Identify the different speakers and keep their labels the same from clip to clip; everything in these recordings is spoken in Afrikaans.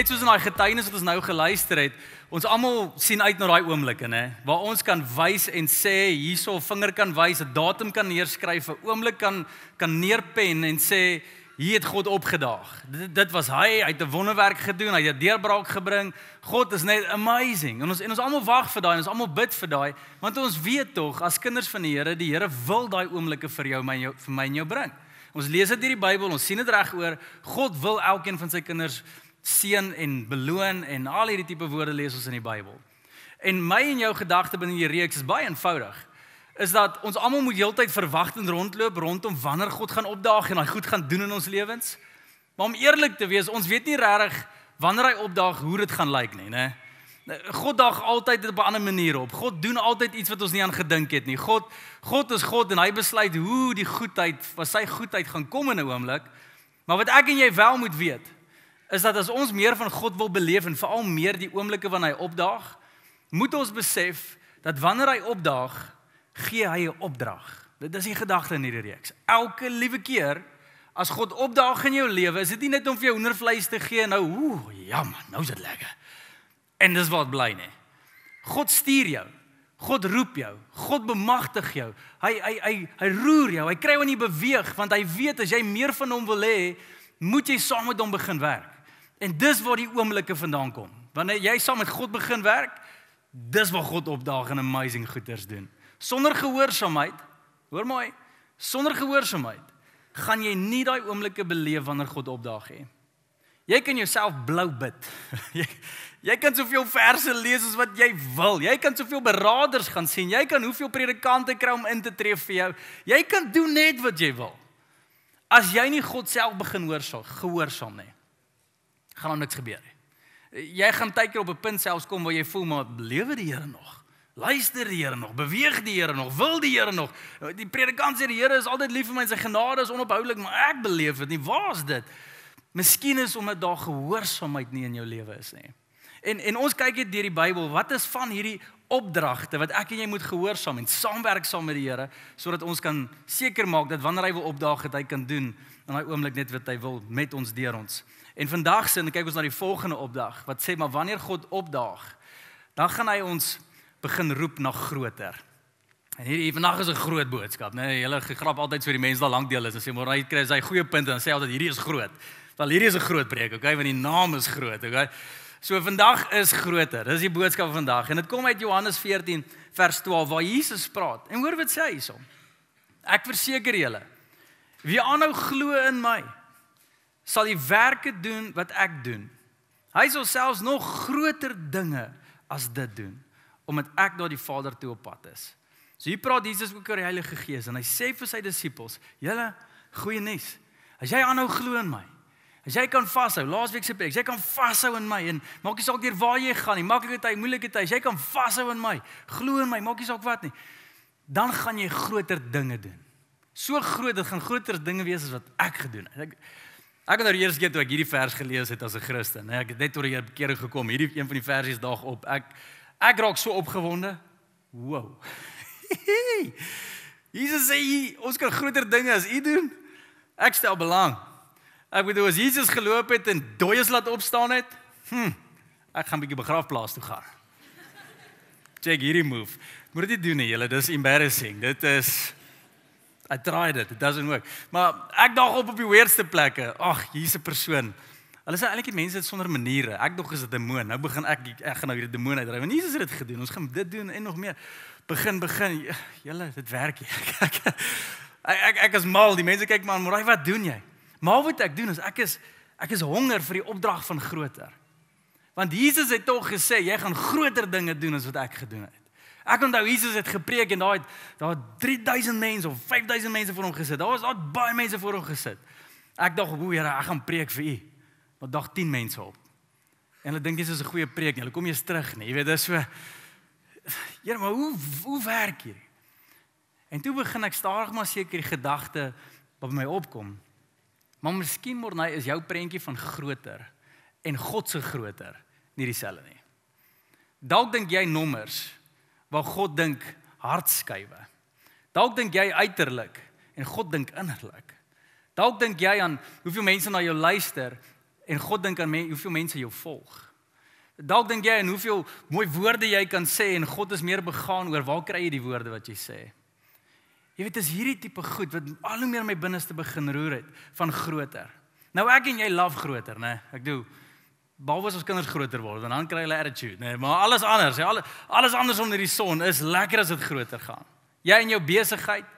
Speaker 1: Net soos in daai getuienis wat ons nou geluister het, ons almal sien uit na daai oomblikke, nê, waar ons kan wys en sê hierso 'n vinger kan wys, 'n datum kan neerskryf, 'n oomblik kan kan neerpen en sê hier het God opgedaag. Dit, dit was hy, hy het 'n wonderwerk gedoen, hy het 'n deurbraak gebring. God is net amazing. En ons en ons almal wag vir daai ons almal bid vir daai, want ons weet tog as kinders van die Here, die Here wil daai oomblikke vir jou, my jou, vir my en jou bring. Ons lees dit in die Bybel, ons sien dit regoor. God wil elkeen van sy kinders seën en beloon en al hierdie tipe woorde lees ons in die Bybel. En my en jou gedagte binne die reeks is baie eenvoudig is dat ons almal moet heeltyd verwagtend rondloop rondom wanneer God gaan opdaag en hy goed gaan doen in ons lewens. Maar om eerlik te wees, ons weet nie regtig wanneer hy opdaag hoe dit gaan lyk nie, né? God daag altyd op 'n ander manier op. God doen altyd iets wat ons nie aan gedink het nie. God God is God en hy besluit hoe die goedheid, wat sy goedheid gaan kom in 'n oomblik. Maar wat ek en jy wel moet weet, is dat as ons meer van God wil beleef en veral meer die oomblikke wanneer hy opdaag, moet ons besef dat wanneer hy opdaag, gee hy 'n opdrag. Dit is die gedagte in hierdie reeks. Elke liewe keer as God opdaag in jou lewe, is dit nie net om vir jou hoendervleis te gee nou, ooh, ja man, nou is dit lekker. En dis wat bly nê. God stuur jou. God roep jou. God bemagtig jou. Hy hy hy hy roer jou. Hy kry jou in die beweeg want hy weet as jy meer van hom wil hê, moet jy saam met hom begin werk. En dis waar die oomblikke vandaan kom. Wanneer jy saam met God begin werk, dis waar God opdaag en amazing goeders doen. Sonder gehoorsaamheid, hoor mooi, sonder gehoorsaamheid gaan jy nie daai oomblikke beleef wanneer God opdaag nie. Jy kan jouself blou bid. jy jy kan soveel verse lees as wat jy wil. Jy kan soveel beraders gaan sien. Jy kan hoeveel predikante kry om in te tree vir jou. Jy kan doen net wat jy wil. As jy nie God self begin hoorsaam, gehoorsaam nie, gaan daar niks gebeur nie. Jy gaan tydjie op 'n punt selfs kom waar jy voel maar lewe die Here nog. Luister die Here nog, beweeg die Here nog, wil die Here nog. Die predikant sê die Here is altyd lief vir my en sy genade is onophoudelik, maar ek beleef dit nie. Waar is dit? Miskien is omdat daar gehoorsaamheid nie in jou lewe is nie. En en ons kyk net deur die Bybel, wat is van hierdie opdragte wat ek en jy moet gehoorsaam en saamwerk saam met die Here sodat ons kan seker maak dat wanneer hy wil opdaag het hy kan doen in daai oomblik net wat hy wil met ons deur ons. En vandag sien kyk ons na die volgende opdrag wat sê maar wanneer God opdaag, dan gaan hy ons begin roep na groter. En hierdie vandag is 'n groot boodskap, né? Nee, Hulle gegrap altyd so die mense daar lank deel is en sê maar hy kry sy goeie punte en sê altyd hierdie is groot. Wel hierdie is 'n groot preek, okay, want die naam is groot, okay? So vandag is groter. Dis die boodskap van vandag en dit kom uit Johannes 14 vers 12 waar Jesus praat. En hoor wat sê hy hierson? Ek verseker julle, wie aanhou glo in my, sal die werke doen wat ek doen. Hy sal selfs nog groter dinge as dit doen omdat ek na die Vader toe op pad is. So hier praat Jesus ook oor die Heilige Gees en hy sê vir sy disippels: "Julle goeie nuus. As jy aanhou glo in my, as jy kan vashou, laasweek se preek, jy kan vashou in my en maak nie saak deur waar jy gaan nie, maklike tyd, moeilike tyd, jy kan vashou in my, glo in my, maak nie saak wat nie, dan gaan jy groter dinge doen. So groot, dit gaan groter dinge wees as wat ek gedoen het. Ek Ek het nou die eerste keer toe ek hierdie vers gelees het as 'n Christen, nee, ek het net tot die bekering gekom. Hierdie een van die versies daag op. Ek Ek raak so opgewonde. Wow. Jesus sê ons kan groter dinge as U doen. Ek stel belang. Ek bedoel as Jesus geloop het en dooies laat opstaan het, hm, ek gaan 'n bietjie begrafplaas toe gaan. Check hierdie move. Moet dit doen nie, julle, dis embarrassing. Dit is I tried it. It doesn't work. Maar ek daag op op die weirdste plekke. Ag, hier's 'n persoon. Hulle sê eintlik die mense het sonder maniere. Ek dog is 'n demoon. Nou begin ek ek gaan nou hierdie demoon uitdryf. Want Jesus het dit gedoen. Ons gaan dit doen en nog meer. Begin begin. Julle, dit werk nie. Ek, ek ek ek is mal. Die mense kyk maar, "Maar wat doen jy?" Maar wat ek doen is ek is ek is honger vir die opdrag van groter. Want Jesus het tog gesê, "Jy gaan groter dinge doen as wat ek gedoen het." Ek onthou Jesus het gepreek en daar het daar 3000 mense of 5000 mense voor hom gesit. Daar was al baie mense voor hom gesit. Ek dink, "O Here, ek gaan preek vir U." Maar dag 10 mense op. En hulle dink dis is 'n goeie preek. Hulle kom eers terug nie. Jy weet, dis so Here, maar hoe hoe werk hier? En toe begin ek stadig maar seker die gedagte wat by my opkom. Maar miskien môre nou is jou prentjie van groter en God se groter nie dieselfde nie. Dalk dink jy nommers waar God dink hartskywe. Dalk dink jy uiterlik en God dink innerlik. Dalk dink jy aan hoeveel mense na jou luister en God dink aan men, hoeveel mense jou volg. Dalk dink jy en hoeveel mooi woorde jy kan sê en God is meer begaan oor waar kry jy die woorde wat jy sê. Jy weet dis hierdie tipe goed wat al hoe meer my binneste begin roer het van groter. Nou ek en jy love groter, né? Ek doen behalwe as ons kinders groter word en dan kry hulle attitude, né? Maar alles anders, ja, alles alles anders onder die son is lekker as dit groter gaan. Jy en jou besigheid,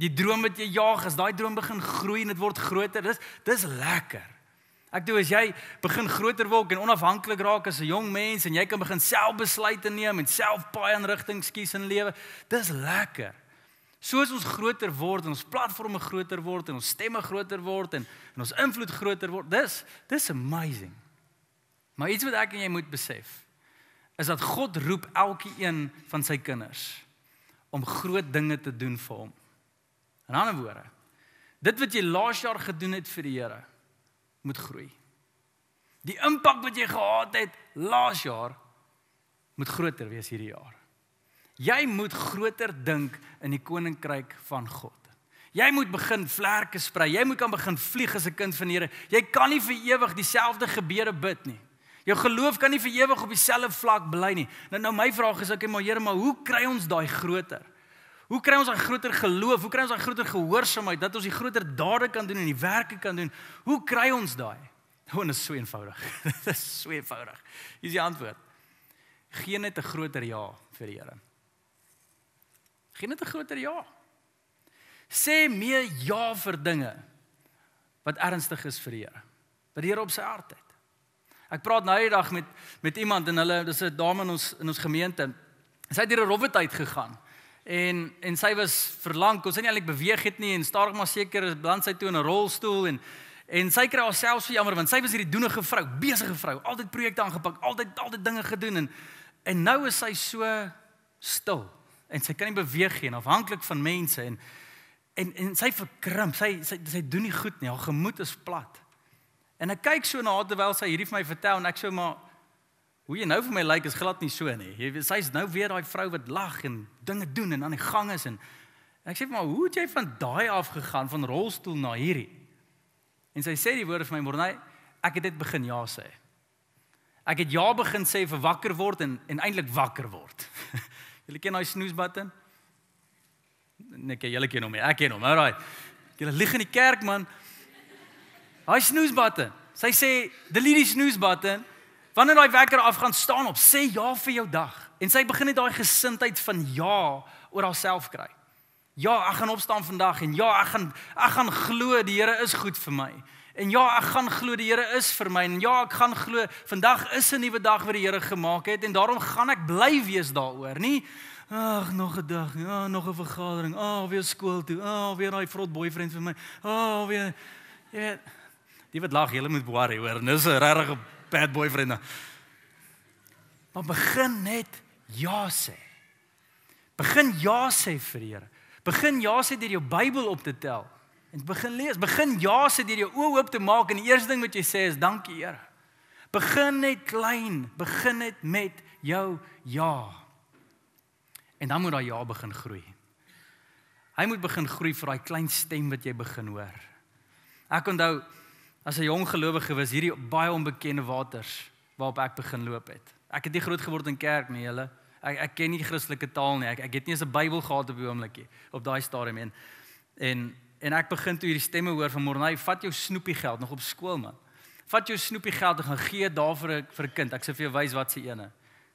Speaker 1: die droom wat jy jaag, as daai droom begin groei en dit word groter, dis dis lekker. Ek dink as jy begin groter word en onafhanklik raak as 'n jong mens en jy kan begin self besluite neem en self paai in rigtings kies in lewe, dis lekker. Soos ons groter word en ons platforms groter word en ons stemme groter word en, en ons invloed groter word, dis dis amazing. Maar iets wat ek en jy moet besef is dat God roep elkeen van sy kinders om groot dinge te doen vir hom. In ander woorde, dit wat jy laas jaar gedoen het vir die Here, moet groei. Die impak wat jy gehad het laas jaar moet groter wees hierdie jaar. Jy moet groter dink in die koninkryk van God. Jy moet begin vlerke sprei. Jy moet kan begin vlieg as 'n kind van die Here. Jy kan nie vir ewig dieselfde gebede bid nie. Jou geloof kan nie vir ewig op dieselfde vlak bly nie. Nou nou my vraag is ek, okay, maar Here, maar hoe kry ons daai groter? Hoe kry ons 'n groter geloof? Hoe kry ons 'n groter gehoorsaamheid dat ons die groter dade kan doen en die werke kan doen? Hoe kry ons daai? Oh, dit is so eenvoudig. Dit is so eenvoudig. Hier is die antwoord. Gee net 'n groter ja vir die Here. Gee net 'n groter ja. Sê meer ja vir dinge wat ernstig is vir die Here. Wat die Here op sy hart het. Ek praat nou die dag met met iemand en hulle dis 'n dame in ons in ons gemeente. Sy het deur 'n rowwe tyd gegaan. En en sy was verlang, kon sy nie eintlik beweeg het nie en stadig maar seker is bland sy toe in 'n rolstoel en en sy kry haarself so jammer want sy was hierdie doenige vrou, besige vrou, altyd projekte aangepak, altyd altyd dinge gedoen en en nou is sy so stil en sy kan nie beweeg nie, afhanklik van mense en en en sy verkrimp, sy sy sy doen nie goed nie, haar gemoed is plat. En ek kyk so na haar terwyl sy hierdie vir my vertel en ek sê maar Hoe jy nou vir my lyk is glad nie so nie. Jy weet sy's nou weer daai vrou wat lag en dinge doen en aan die gang is en ek sê maar hoe het jy van daai af gegaan van rolstoel na hierdie? En sy sê die woorde vir my Morney, ek het dit begin ja sê. Ek het ja begin sê vir wakker word en en eintlik wakker word. Julle ken daai snooze button? Nee, ek julle ken hom nie. Ek ken hom. Alraai. Julle lig in die kerk man. Daai snooze button. Sy sê delete die snooze button Wanneer daai wekker afgaan, staan op, sê ja vir jou dag. En sy begin net daai gesindheid van ja oor haarself kry. Ja, ek gaan opstaan vandag en ja, ek gaan ek gaan glo die Here is goed vir my. En ja, ek gaan glo die Here is vir my en ja, ek gaan glo vandag is 'n nuwe dag wat die Here gemaak het en daarom gaan ek bly wees daaroor, nie ag nog 'n dag, ja, nog 'n vergadering, ag oh, weer skool toe, ag oh, weer daai vrot boyfriend vir my. Ag oh, weer jy weet, die wat lag, jy moet worry hoor. Dis 'n regte bad boyfriend. Maar begin net ja sê. Begin ja sê vir die Here. Begin ja sê deur jou Bybel op te tel en begin lees. Begin ja sê deur jou oë oop te maak en die eerste ding wat jy sê is dankie Here. Begin net klein, begin net met jou ja. En dan moet daai ja begin groei. Hy moet begin groei vir daai klein stem wat jy begin hoor. Ek onthou as 'n jong gelowige was hierdie baie onbekende waters waarop ek begin loop het. Ek het nie groot geword in kerk nie, julle. Ek ek ken nie Christelike taal nie. Ek ek het nie eens 'n Bybel gehad op die oomblikie op daai stadium en en en ek begin toe hierdie stemme hoor van Morney, vat jou snoepie geld nog op skool man. Vat jou snoepie geld en gaan gee daar vir 'n vir 'n kind. Ek sê vir jou wys wat se ene.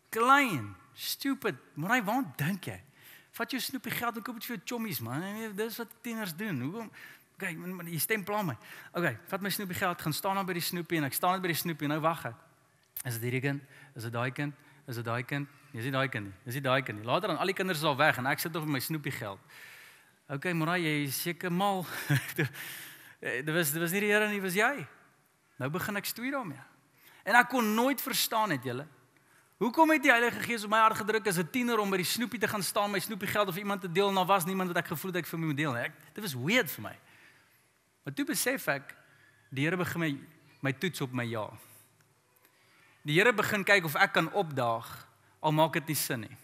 Speaker 1: Klein, stupid. Morney, waar dink jy? Vat jou snoepie geld en koop dit vir jou chommies man. Dis wat tieners doen. Hoekom OK, maar jy stem pla my. OK, vat my snoepie geld, gaan staan daar by die snoepie en ek staan net by die snoepie en nou wag ek. Is dit hierdie kind? Is dit daai kind? Is dit daai kind? Nee, is dit daai kind nie. Is dit daai kind nie. Later dan al die kinders is al weg en ek sit nog met my snoepie geld. OK, maar jy is seker mal. dit was dit was nie die Here nie, was jy. Nou begin ek stoei daarmee. En ek kon nooit verstaan het julle. Hoekom het die Heilige Gees op my hart gedruk as 'n tiener om by die snoepie te gaan staan, my snoepie geld of iemand te deel en daar was niemand wat ek gevoel het ek vir my moet deel nie. Ek dit was weird vir my. Maar toe besef ek die Here begin my my toets op my ja. Die Here begin kyk of ek kan opdaag al maak dit nie sin nie.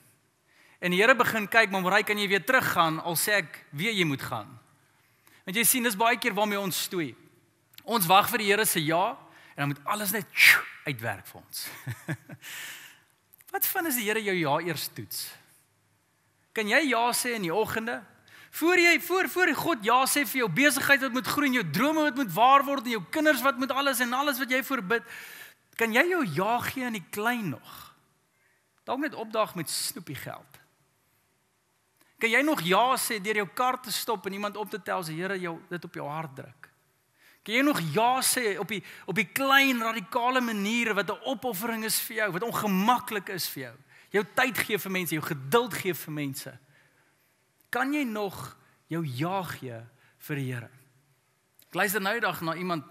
Speaker 1: En die Here begin kyk maar hy kan jy weer teruggaan al sê ek weet jy moet gaan. Want jy sien dis baie keer waarmee ons stoei. Ons wag vir die Here se ja En dan moet alles net uitwerk vir ons. Wat van as die Here jou ja eers toets? Kan jy ja sê in die oggende? Voor jy voor voor God ja sê vir jou besigheid wat moet groei en jou drome wat moet waar word en jou kinders wat moet alles en alles wat jy voorbid, kan jy jou ja gee in die klein nog? Dalk net opdag met snoepie geld. Kan jy nog ja sê deur jou kar te stop en iemand op te tel die Here jou dit op jou hart druk? Kan jy nog ja sê op die op die klein radikale maniere wat 'n opoffering is vir jou, wat ongemaklik is vir jou? Jou tyd gee vir mense, jou geduld gee vir mense. Kan jy nog jou ja gee vir die Here? Ek luister nou eendag na iemand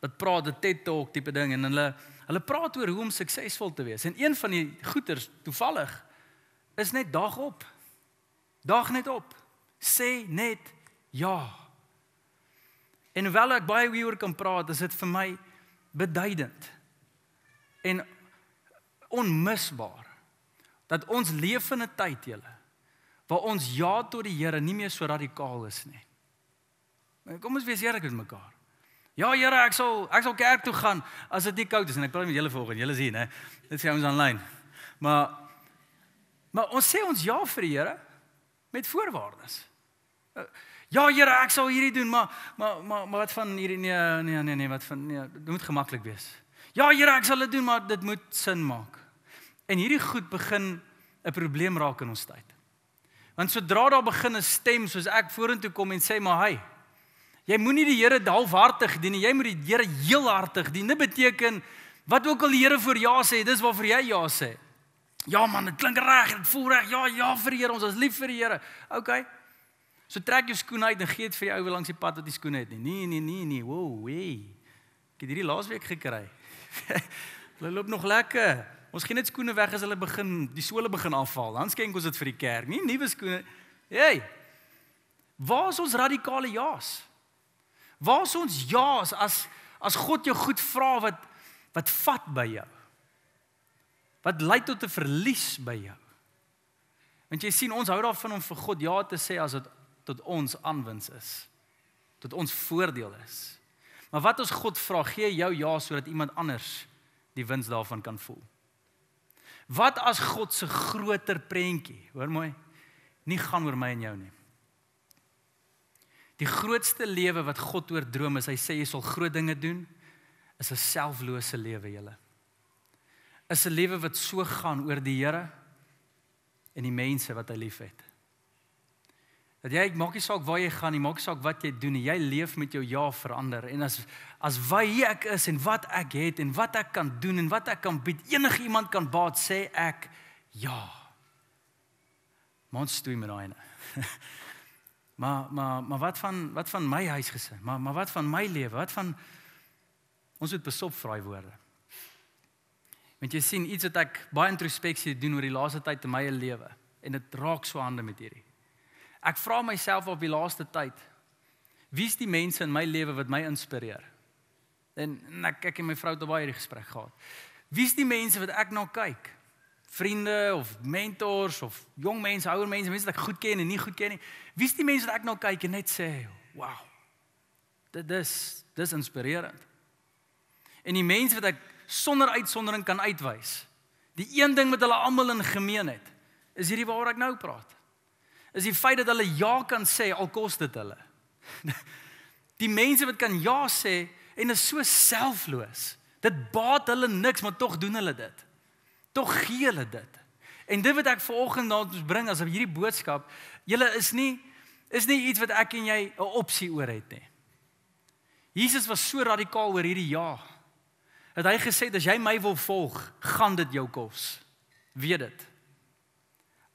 Speaker 1: wat praat 'n TED Talk tipe ding en hulle hulle praat oor hoe om suksesvol te wees. En een van die goeters toevallig is net dag op. Dag net op. Sê net ja. En hoewel ek baie hieroor kan praat, is dit vir my beduidend en onmisbaar dat ons leef in 'n tyd julle waar ons ja tot die Here nie meer so radikaal is nie. Kom ons wees eerlik met mekaar. Ja Here, ek sal ek sal kerk toe gaan as dit nie koud is en ek praat met julle vanoggend. Julle sien hè. Dit sê ons aanlyn. Maar maar ons sê ons ja vir die Here met voorwaardes. Ja Here, ek sal hierdie doen, maar maar maar, maar wat van hierdie nee nee nee nee wat van nee, dit moet gemaklik wees. Ja Here, ek sal dit doen, maar dit moet sin maak. En hierdie goed begin 'n probleem raak in ons tyd. Want sodra daar begin 'n stem soos ek vorentoe kom en sê maar hy jy moenie die Here halfhartig dien nie, jy moet die Here heelhartig dien. Dit beteken wat ook al die Here vir ja sê, dis waarvoor jy ja sê. Ja man, dit klink reg, dit voel reg. Ja, ja vir die Here, ons is lief vir die Here. OK. So trek jou skoene uit en gee dit vir die ou langs die pad wat die skoene het nie. Nee, nee, nee, nee. Wow, hey. Ek het hierdie laasweek gekry. hulle loop nog lekker. Ons gee net skoene weg as hulle begin die sole begin afval. Dan skenk ons dit vir die kerk. Nie nuwe skoene. Hey. Waar is ons radikale ja's? Waar is ons ja's as as God jou goed vra wat wat vat by jou? Wat lei tot 'n verlies by jou? Want jy sien ons hou daarvan om vir God ja te sê as dit tot ons aanwins is. Tot ons voordeel is. Maar wat ons God vra, gee jou ja sodat iemand anders die wins daarvan kan voel. Wat as God se groter prentjie, hoor mooi, nie gaan oor my en jou nie. Die grootste lewe wat God oor droom is, hy sê jy sal groot dinge doen, is 'n selflose lewe julle. Is 'n lewe wat so gaan oor die Here en die mense wat hy liefhet. Dat jy maak nie saak waar jy gaan nie, maak nie saak wat jy doen nie. Jy leef met jou ja verander en as as wie ek is en wat ek het en wat ek kan doen en wat ek kan bied, enige iemand kan baat sê ek ja. Mons toe met daai. maar maar maar wat van wat van my huisgesin? Maar maar wat van my lewe? Wat van ons moet besop vir daai woorde. Want jy sien iets wat ek baie introspeksie doen oor die laaste tyd in my lewe en dit raak so hande met hierdie. Ek vra myself op die laaste tyd, wie's die mense in my lewe wat my inspireer? En, en ek ek en my vrou het baie hierdie gesprek gehad. Wie's die mense wat ek na kyk? Vriende of mentors of jong mense, ouer mense, mense wat ek goed ken en nie goed ken nie. Wie's die mense wat ek na kyk en net sê, "Wow. Dit is dis inspirerend." En die mense wat ek sonder uitsondering kan uitwys. Die een ding wat hulle almal in gemeen het, is hierdie waaroor ek nou praat is die feit dat hulle ja kan sê al kos dit hulle. Die mense wat kan ja sê en is so selfloos. Dit baat hulle niks, maar tog doen hulle dit. Tog gee hulle dit. En dit wat ek vanoggend na ons bring as hierdie boodskap, julle is nie is nie iets wat ek en jy 'n opsie oor het nie. Jesus was so radikaal oor hierdie ja. Dat hy gesê het as jy my wil volg, gaan dit jou kos. Weet dit.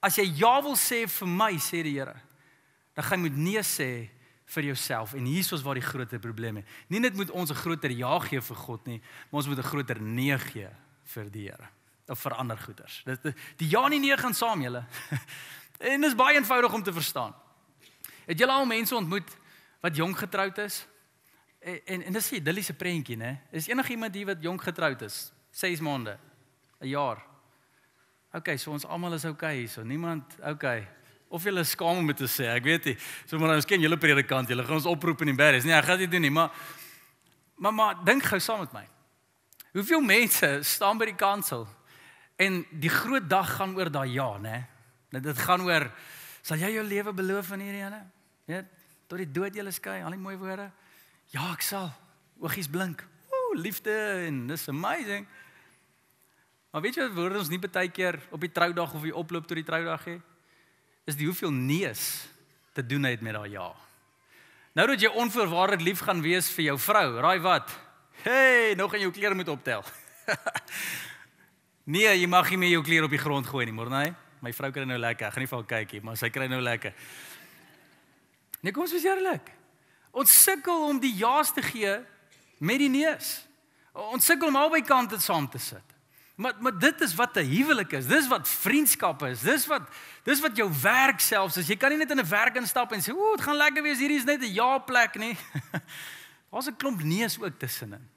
Speaker 1: As jy ja wil sê vir my, sê die Here, dan gaan jy moet nee sê vir jouself en hier is waar die groter probleem is. Nie net moet ons 'n groter ja gee vir God nie, maar ons moet 'n groter nee gee vir die Here of vir ander goeders. Dit die ja en die nee gaan saam julle. en dit is baie eenvoudig om te verstaan. Het julle al mense ontmoet wat jonk getroud is? En en, en dis 'n idilliese prentjie, né? Is enigiemand hier wat jonk getroud is? 6 maande, 'n jaar, Okay, so ons almal is okay hier. So niemand, okay. Of jy is skaam om te sê, ek weet nie. So maar ons ken julle predikant, julle gaan ons oproep in die berries. Nee, ek gaan dit doen nie, maar maar maar dink gou saam met my. Hoeveel mense staan by die kansel en die groot dag gaan oor daai ja, né? Dit gaan oor sal jy jou lewe beloof aan hierdie ene? Weet, tot die dood julle skei, al die mooi woorde. Ja, ek sal. Oogies blink. Ooh, liefde en dis amazing. Maar weet jy wat woorde ons nie baie keer op die troudag of die oploop tot die troudag hê? Is die hoeveel nees te doen het met daai ja. Nou dat jy onvoorwaardelik lief gaan wees vir jou vrou, raai wat? Hey, nog in jou klere moet optel. nee, jy mag nie meer jou klere op die grond gooi nie, môre nee. My vrou kry nou lekker. Ek gaan nie vir haar kykie, maar sy kry nou lekker. Nee, kom ons wees eerlik. Ons sukkel om die ja's te gee met die neus. Ons sukkel om albei kante saam te sit. Maar maar dit is wat 'n huwelik is. Dis wat vriendskap is. Dis wat dis wat jou werk selfs is. Jy kan nie net in 'n werk instap en sê, "Ooh, dit gaan lekker wees. Hierdie is net 'n ja-plek nie." Daar's 'n klomp nee's ook tussenin.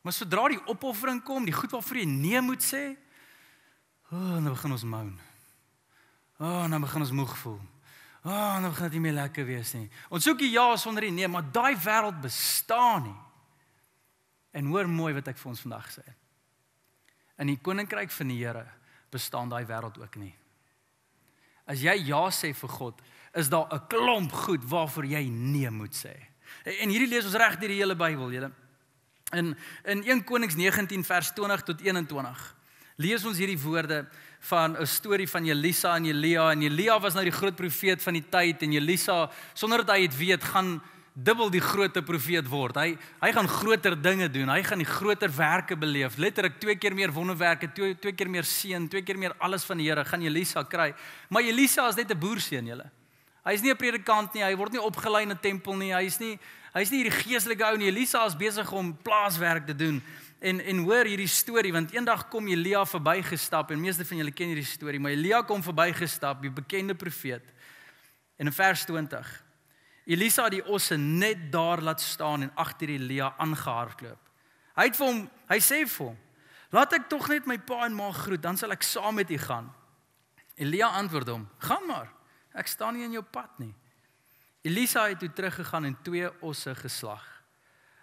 Speaker 1: Maar sodra die opoffering kom, die goed waarvoor jy nee moet sê, o, oh, dan begin ons moan. O, oh, dan begin ons moeg voel. O, oh, dan begin dit nie meer lekker wees nie. Ons soek die ja sonder die nee, maar daai wêreld bestaan nie. En hoor mooi wat ek vir ons vandag sê. In die koninkryk van die Here bestaan daai wêreld ook nie. As jy ja sê vir God, is daar 'n klomp goed waarvoor jy nee moet sê. En hierdie lees ons reg deur die hele Bybel, julle. In in 1 Konings 19 vers 20 tot 21 lees ons hierdie woorde van 'n storie van Elisa en Elia en Elia was nou die groot profeet van die tyd en Elisa sonder dat hy dit weet gaan dubbel die groter profeet word. Hy hy gaan groter dinge doen. Hy gaan die groter werke beleef. Letterlik twee keer meer wonderwerke, twee twee keer meer seën, twee keer meer alles van die Here gaan Elisa kry. Maar Elisa is net 'n boerseun, julle. Hy is nie 'n predikant nie. Hy word nie opgelei in 'n tempel nie. Hy is nie hy is nie hierdie geestelike ou nie. Elisa is besig om plaaswerk te doen. En en hoor hierdie storie want eendag kom Elia verbygestap en meeste van julle ken hierdie storie, maar Elia kom verbygestap, die bekende profeet. En in vers 20 Elisa het die osse net daar laat staan en agter Elia aangehardloop. Hy het vir hom, hy sê vir hom: "Laat ek tog net my pa en ma groet, dan sal ek saam met u gaan." Elia antwoord hom: "Gaan maar. Ek staan nie in jou pad nie." Elisa het toe teruggegaan en twee osse geslag.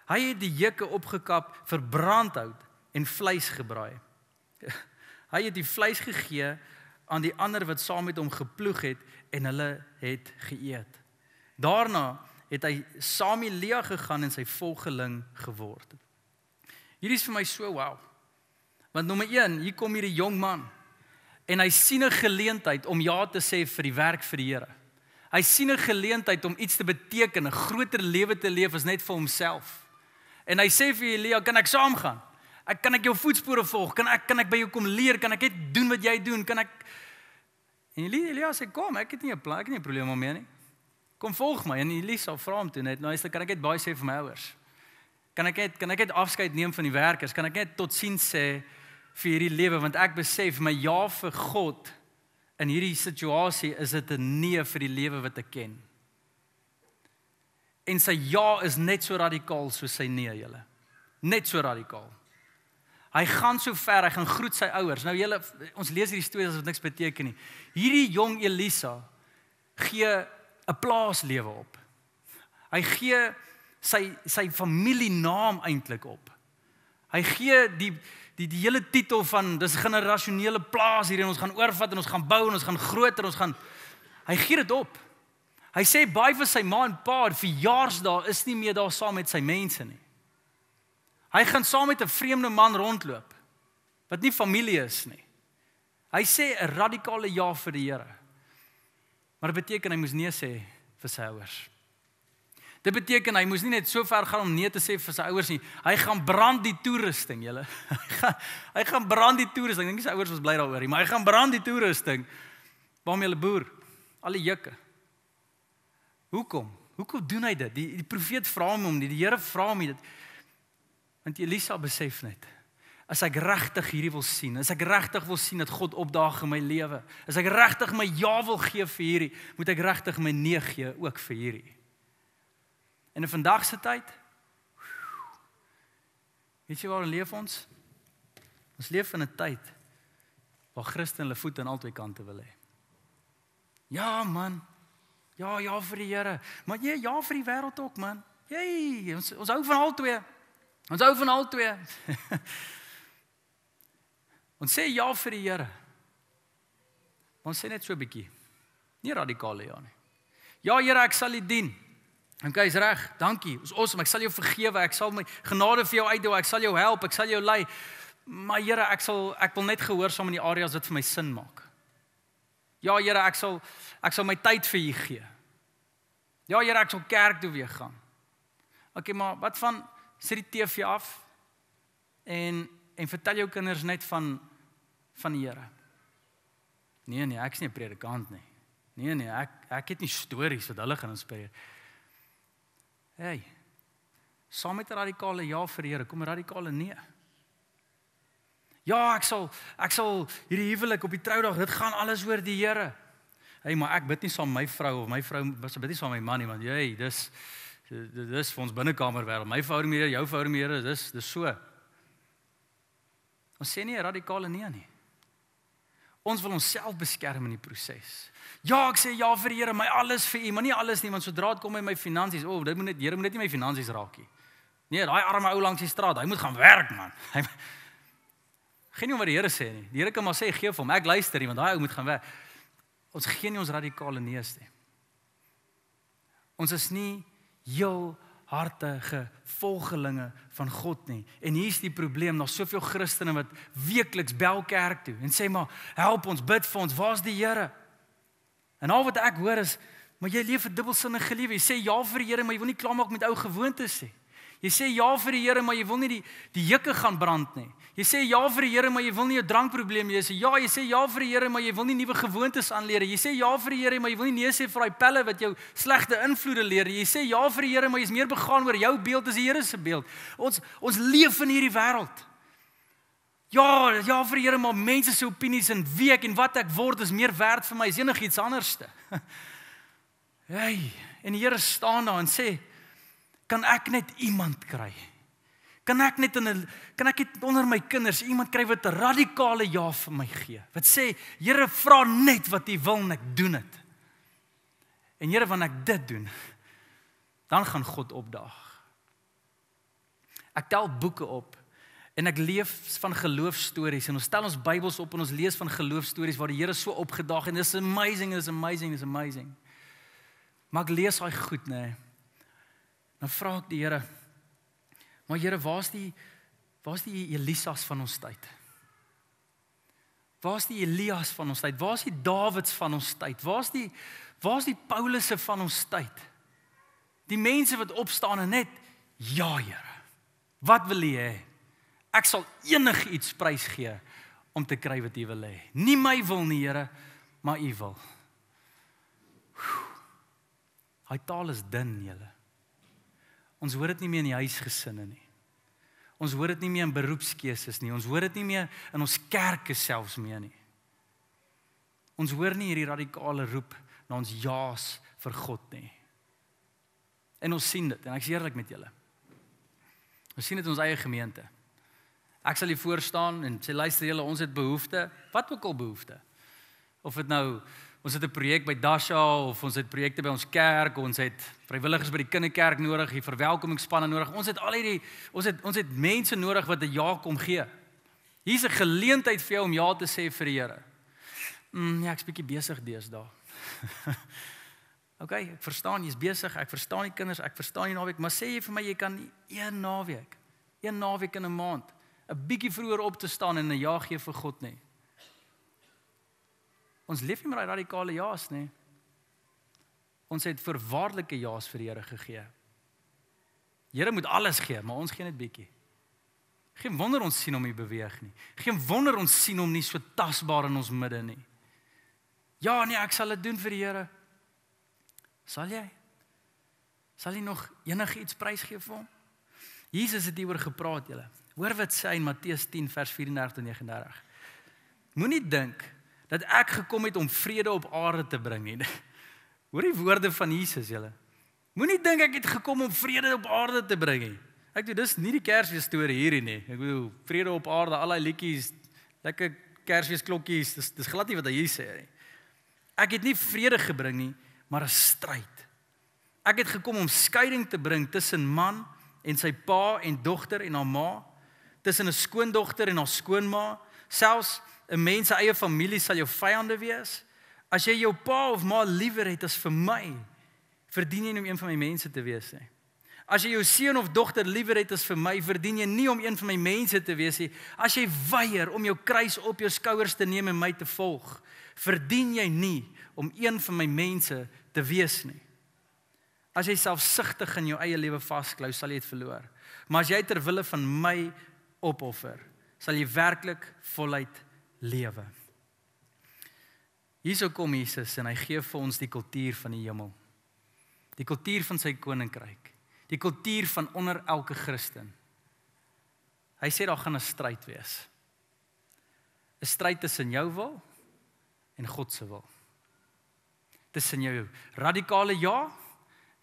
Speaker 1: Hy het die juke opgekap vir brandhout en vleis gebraai. Hy het die vleis gegee aan die ander wat saam met hom geploeg het en hulle het geëet. Daarna het hy saam met Lia gegaan en sy volgeling geword. Hierdie is vir my so wow. Want nommer 1, hier kom hierdie jong man en hy sien 'n geleentheid om ja te sê vir die werk vir die Here. Hy sien 'n geleentheid om iets te beteken, 'n groter lewe te leef as net vir homself. En hy sê vir Elia, "Kan ek saamgaan? Ek kan ek jou voetspore volg? Kan ek kan ek by jou kom leer? Kan ek net doen wat jy doen? Kan ek En Elia sê, "Kom, ek het nie 'n plek nie, 'n probleem daarmee nie." Kom volg my en Elisa vra hom toe net nou is kan ek net baie sê vir my ouers. Kan ek net kan ek net afskeid neem van die werkers? Kan ek net totsiens sê vir hierdie lewe want ek besef my ja vir God in hierdie situasie is dit 'n nee vir die lewe wat ek ken. En sy ja is net so radikaal soos sy nee julle. Net so radikaal. Hy gaan so ver, hy gaan groet sy ouers. Nou julle ons lees hierdie stories wat niks beteken nie. Hierdie jong Elisa gee 'n plaaslewe op. Hy gee sy sy familienaam eintlik op. Hy gee die die die hele titel van dis generasionele plaas hier en ons gaan oorvat en ons gaan bou en ons gaan groter ons gaan hy gee dit op. Hy sê baie vir sy ma en pa vir jaarsdae is nie meer daar saam met sy mense nie. Hy gaan saam met 'n vreemde man rondloop wat nie familie is nie. Hy sê 'n radikale ja vir die Here. Maar dit beteken hy moes nee sê vir sy ouers. Dit beteken hy moes nie net so ver gaan om nee te sê vir sy ouers nie. Hy gaan brand die toerusting, julle. Hy gaan hy gaan brand die toerusting. Ek dink sy ouers was bly daaroor, maar hy gaan brand die toerusting waarmee hulle boer. Al die jukke. Hoekom? Hoekom doen hy dit? Die die profeet vra hom om, die, die Here vra hom dit. Want Elisa besef net As ek regtig hierdie wil sien, as ek regtig wil sien dat God opdaag in my lewe, as ek regtig my ja wil gee vir hierdie, moet ek regtig my nee gee ook vir hierdie. En in vandag se tyd weet jy waar leef ons? Ons leef in 'n tyd waar Christene hulle voete aan albei kante wil hê. Ja man. Ja, ja vir die Here, maar jy ja vir die wêreld ook man. Jy, ons ons hou van albei. Ons hou van al twee. ons sê ja vir die Here. Ons sê net so 'n bietjie. Nie radikale ja nie. Ja Here, ek sal U dien. En kyk, is reg. Dankie. Ons awesome. Ek sal jou vergewe. Ek sal my genade vir jou uitdou. Ek sal jou help. Ek sal jou lei. Maar Here, ek sal ek wil net gehoorsaam in die areas wat vir my sin maak. Ja Here, ek sal ek sal my tyd vir U gee. Ja Here, ek sal kerk toe weer gaan. Okay, maar wat van sit die TV af en en vertel jou kinders net van van die Here. Nee nee, ek's nie 'n predikant nie. Nee nee, ek ek het nie stories wat hulle gaan inspireer. Hey. Saam met radikale ja vir die Here, kom radikale nee. Ja, ek sal ek sal hierdie huwelik op die troudag, dit gaan alles oor die Here. Hey, maar ek bid nie saam my vrou of my vrou bid nie saam my man nie, want jy, dis dis vir ons binnekamer wêreld. My verhouding met jou verhouding met Here, dis dis so. Ons sê nie radikale nee nie. Ons wil onsself beskerm in die proses. Ja, ek sê ja vir die Here, my alles vir U, maar nie alles nie, want sodra dit kom by my finansies, o, oh, dit moet net Here moet net nie my finansies raak nie. Nee, daai arme ou langs die straat, hy moet gaan werk, man. Hy Geen nie wat die Here sê nie. Die Here kan maar sê gee vir hom. Ek luister nie want daai ou moet gaan weg. Ons gee nie ons radikale neus nie. Ons is nie heel hartige volgelinge van God nie. En hier's die probleem, daar's soveel Christene wat weekliks bel kerk toe en sê maar help ons, bid vir ons. Waar's die Here? En al wat ek hoor is maar jy leef 'n dubbelsinnige lewe. Jy sê ja vir die Here, maar jy wil nie klaarmaak met ou gewoontes nie. Jy sê ja vir die Here, maar jy wil nie die die juke gaan brand nie. Jy sê ja vir die Here, maar jy wil nie 'n drankprobleem hê nie. Ja, jy sê ja vir die Here, maar jy wil nie nuwe gewoontes aanleer nie. Jy sê ja vir die Here, maar jy wil nie nee sê vir daai pelle wat jou slegte invloede leer nie. Jy sê ja vir die Here, maar jy's meer begaan oor jou beeld as die Here se beeld. Ons ons leef in hierdie wêreld. Ja, ja vir die Here, maar mense se opinies en wie ek en wat ek word is meer werd vir my as enigiets anderste. Hey, en die Here staan daar en sê, "Kan ek net iemand kry?" Kan ek net in 'n kan ek net onder my kinders iemand kry wat 'n radikale ja vir my gee? Wat sê, Here, vra net wat U wil en ek doen dit. En Here, wanneer ek dit doen, dan gaan God opdaag. Ek tel boeke op en ek leef van geloofstories en ons stel ons Bybels op en ons lees van geloofstories waar die Here so opgedaag en dis amazing, is amazing, is amazing. Maar ek lees daai goed, nê. Nee. Dan vra ek die Here, Maar Here, waar's die waar's die Elisas van ons tyd? Waar's die Elias van ons tyd? Waar's die Dawids van ons tyd? Waar's die waar's die Paulusse van ons tyd? Die mense wat opstaan en net ja, Here. Wat wil U hê? Ek sal enigiets prys gee om te kry wat U wil hê. Nie my wil nie, Here, maar U wil. Hy taal is dun, julle. Ons hoor dit nie meer in die huisgesinne nie. Ons hoor dit nie meer in beroepskeuses nie. Ons hoor dit nie meer in ons kerke selfs meer nie. Ons hoor nie hierdie radikale roep na ons ja's vir God nie. En ons sien dit en ek is eerlik met julle. Ons sien dit in ons eie gemeente. Ek sal hier voor staan en sê luister julle, ons het behoeftes, wat ook al behoeftes. Of dit nou Ons het 'n projek by Dasha of ons het projekte by ons kerk, ons het vrywilligers by die kinderkerk nodig, hier verwelkomingsspanne nodig. Ons het al hierdie ons het ons het mense nodig wat 'n ja kom gee. Hier's 'n geleentheid vir jou om ja te sê vir die Here. Mm, ja, ek's bietjie besig deesdae. OK, ek verstaan jy's besig. Ek verstaan die kinders, ek verstaan die naweek, maar sê jy vir my jy kan een naweek, een naweek in 'n maand 'n bietjie vroeër op te staan en 'n ja gee vir God nie. Ons leef nie met daai radikale ja's nie. Ons het verwaarlike ja's vir die Here gegee. Here moet alles gee, maar ons gee net bietjie. Geen wonder ons sien hom nie beweeg nie. Geen wonder ons sien hom nie so tasbaar in ons midde nie. Ja nee, ek sal dit doen vir die Here. Sal jy? Sal jy nog enigiets prysgee vir hom? Jesus het hieroor gepraat, julle. Hoor wat sê hy in Matteus 10 vers 34 en 39. Moenie dink dat ek gekom het om vrede op aarde te bring nie. Hoor die woorde van Jesus julle. Moenie dink ek het gekom om vrede op aarde te bring nie. Ek bedoel dis nie die Kersfees storie hierdie nie. Ek bedoel vrede op aarde, al daai liedjies, lekker Kersfees klokkies, dis dis glad nie wat hy hier sê nie. Ek het nie vrede gebring nie, maar 'n stryd. Ek het gekom om skeiding te bring tussen man en sy pa en dogter en haar ma, tussen 'n skoondogter en haar skoonma, selfs 'n mens se eie familie sal jou vyande wees. As jy jou pa of ma liewer het as vir my, verdien jy nie om een van my mense te wees nie. As jy jou seun of dogter liewer het as vir my, verdien jy nie om een van my mense te wees nie. As jy weier om jou kruis op jou skouers te neem en my te volg, verdien jy nie om een van my mense te wees nie. As jy selfsugtig in jou eie lewe vasklou, sal jy dit verloor. Maar as jy ter wille van my opoffer, sal jy werklik voluit lewe. Hierso kom Jesus en hy gee vir ons die kultuur van die hemel. Die kultuur van sy koninkryk. Die kultuur van onder elke Christen. Hy sê daar gaan 'n stryd wees. 'n Stryd tussen jou wil en God se wil. Tussen jou radikale ja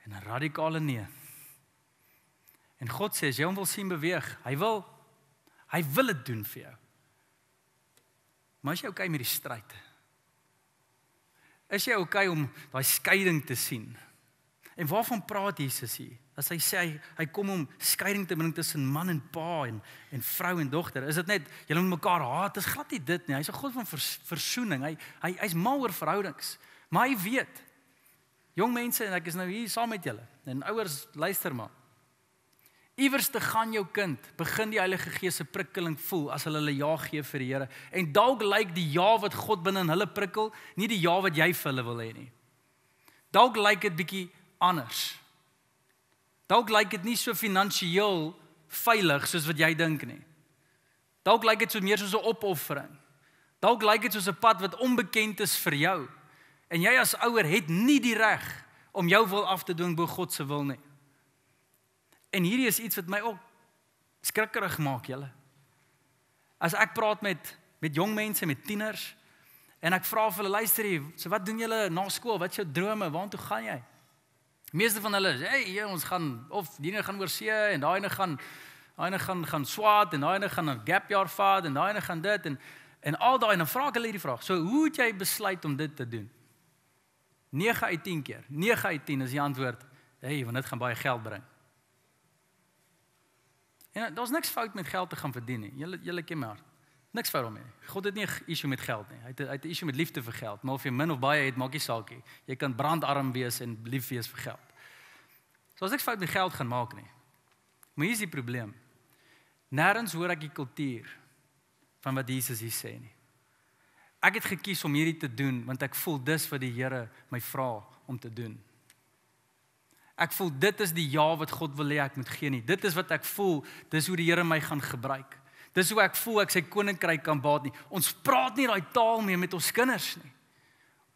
Speaker 1: en 'n radikale nee. En God sê as jy hom wil sien beweeg, hy wil hy wil dit doen vir jou. Maar as jy okay met die stryd? Is jy okay om daai skeiding te sien? En waarvan praat Jesus hier? As hy sê hy, hy kom om skeiding te bring tussen man en pa en en vrou en dogter, is dit net julle moet mekaar haat? Dit is glad nie dit nie. Hy's 'n God van vers, versoening. Hy hy hy's mal oor verhoudings. Maar hy weet Jong mense en ek is nou hier saam met julle. En ouers, luister maar. Iewers te gaan jou kind begin die Heilige Gees se prikkeling voel as hulle hulle ja gee vir die Here. En dalk lyk die ja wat God binne in hulle prikkel, nie die ja wat jy vir hulle wil hê nie. Dalk lyk dit bietjie anders. Dalk lyk dit nie so finansiëel veilig soos wat jy dink nie. Dalk lyk dit so meer soos 'n opoffering. Dalk lyk dit soos 'n pad wat onbekend is vir jou. En jy as ouer het nie die reg om jou wil af te dwing bo God se wil nie. En hierdie is iets wat my ook skrikkerig maak, julle. As ek praat met met jong mense, met tieners en ek vra vir hulle, luister hier, so wat doen julle na skool? Wat is jou drome? Waartoe gaan jy? Meeste van hulle sê, "Hey, jy, ons gaan of die ene gaan oor see en daai ene gaan daai ene gaan gaan swaat en daai ene gaan 'n gap jaar vat en daai ene gaan dit en en al daai en dan vra ek hulle hierdie vraag. So, hoe het jy besluit om dit te doen? 9 uit 10 keer. 9 uit 10 is die antwoord. Hey, want dit gaan baie geld bring. En daar's niks fout met geld te gaan verdien nie. Julle julle ken my hart. Niks fout daarmee. God het nie 'n issue met geld nie. Hy het hy het 'n issue met liefde vir geld. Maar of jy min of baie het, maak nie saak nie. Jy kan brandarm wees en lief wees vir geld. So as ek fout met geld gaan maak nie. Maar hier is die probleem. Nêrens hoor ek die kultuur van wat Jesus hier sê nie. Ek het gekies om hierdie te doen want ek voel dis wat die Here my vra om te doen. Ek voel dit is die ja wat God wil hê ek moet gee nie. Dit is wat ek voel, dis hoe die Here my gaan gebruik. Dis hoe ek voel ek sy koninkryk kan baat nie. Ons praat nie daai taal meer met ons kinders nie.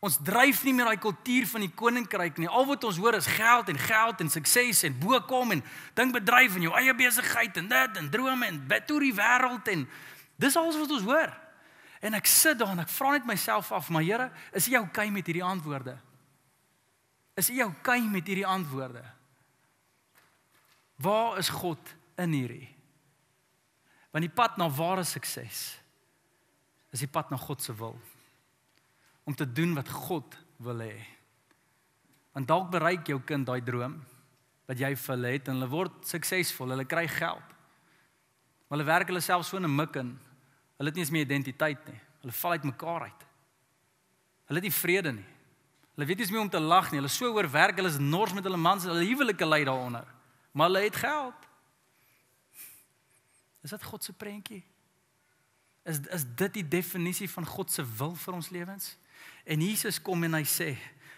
Speaker 1: Ons dryf nie meer daai kultuur van die koninkryk nie. Al wat ons hoor is geld en geld en sukses en bo kom en ding bedryf en jou eie besigheid en dit en drome en betoer die wêreld en dis alles wat ons hoor. En ek sit daar en ek vra net myself af, maar Here, is U oukei okay met hierdie antwoorde? Is oukei okay met hierdie antwoorde? Waar is God in hierdie? Want die pad na ware sukses is die pad na God se wil. Om te doen wat God wil hê. Want dalk bereik jou kind daai droom wat jy vir hulle het en hulle word suksesvol, hulle kry geld. Maar hulle werk hulle self so in 'n mik in Hulle het nie eens meer identiteit nie. Hulle val uit mekaar uit. Hulle het nie vrede nie. Hulle weet nie eens meer om te lag nie. Hulle so oorwerk, hulle is nors met hulle mans, hulle huwelike lê daaronder. Maar hulle het geld. Is dit God se prentjie? Is is dit die definisie van God se wil vir ons lewens? En Jesus kom en hy sê,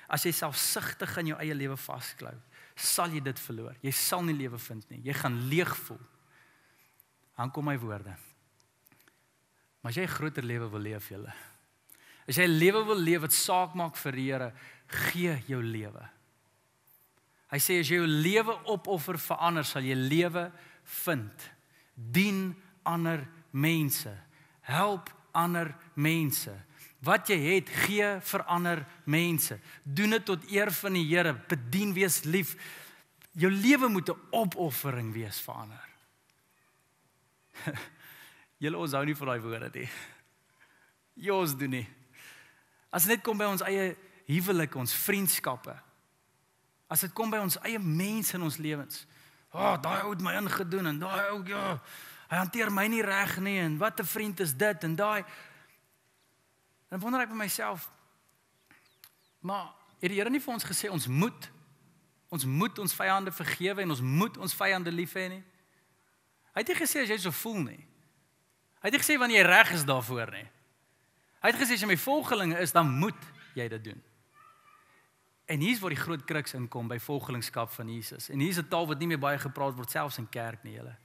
Speaker 1: as jy selfsugtig in jou eie lewe vasklou, sal jy dit verloor. Jy sal nie lewe vind nie. Jy gaan leeg voel. Dan kom my woorde. Maar as jy 'n groter lewe wil leef, julle. As jy 'n lewe wil leef wat saak maak vir die Here, gee jou lewe. Hy sê as jy jou lewe opoffer vir ander, sal jy lewe vind. Dien ander mense. Help ander mense. Wat jy het, gee vir ander mense. Doen dit tot eer van die Here. Bedien wees lief. Jou lewe moet 'n opoffering wees vir ander. Julle ons hou nie van daai woorde nie. Jous doen nie. As dit kom by ons eie huwelike, ons vriendskappe. As dit kom by ons eie mense in ons lewens. "Ag, oh, daai ou het my ingedoen en daai ou ja, hy hanteer my nie reg nie en wat 'n vriend is dit en daai Dan wonder ek by myself, maar het die Here nie vir ons gesê ons moet ons moet ons vyande vergewe en ons moet ons vyande lief hê nie? Hy het nie gesê as jy so voel nie. Hy het nie gesê wanneer jy reg is daarvoor nie. Hy het gesê as jy my volgelinge is, dan moet jy dit doen. En hier's waar die groot kruks inkom by volgelingskap van Jesus. En hier's 'n taal wat nie meer baie gepraat word selfs in kerk nie, julle.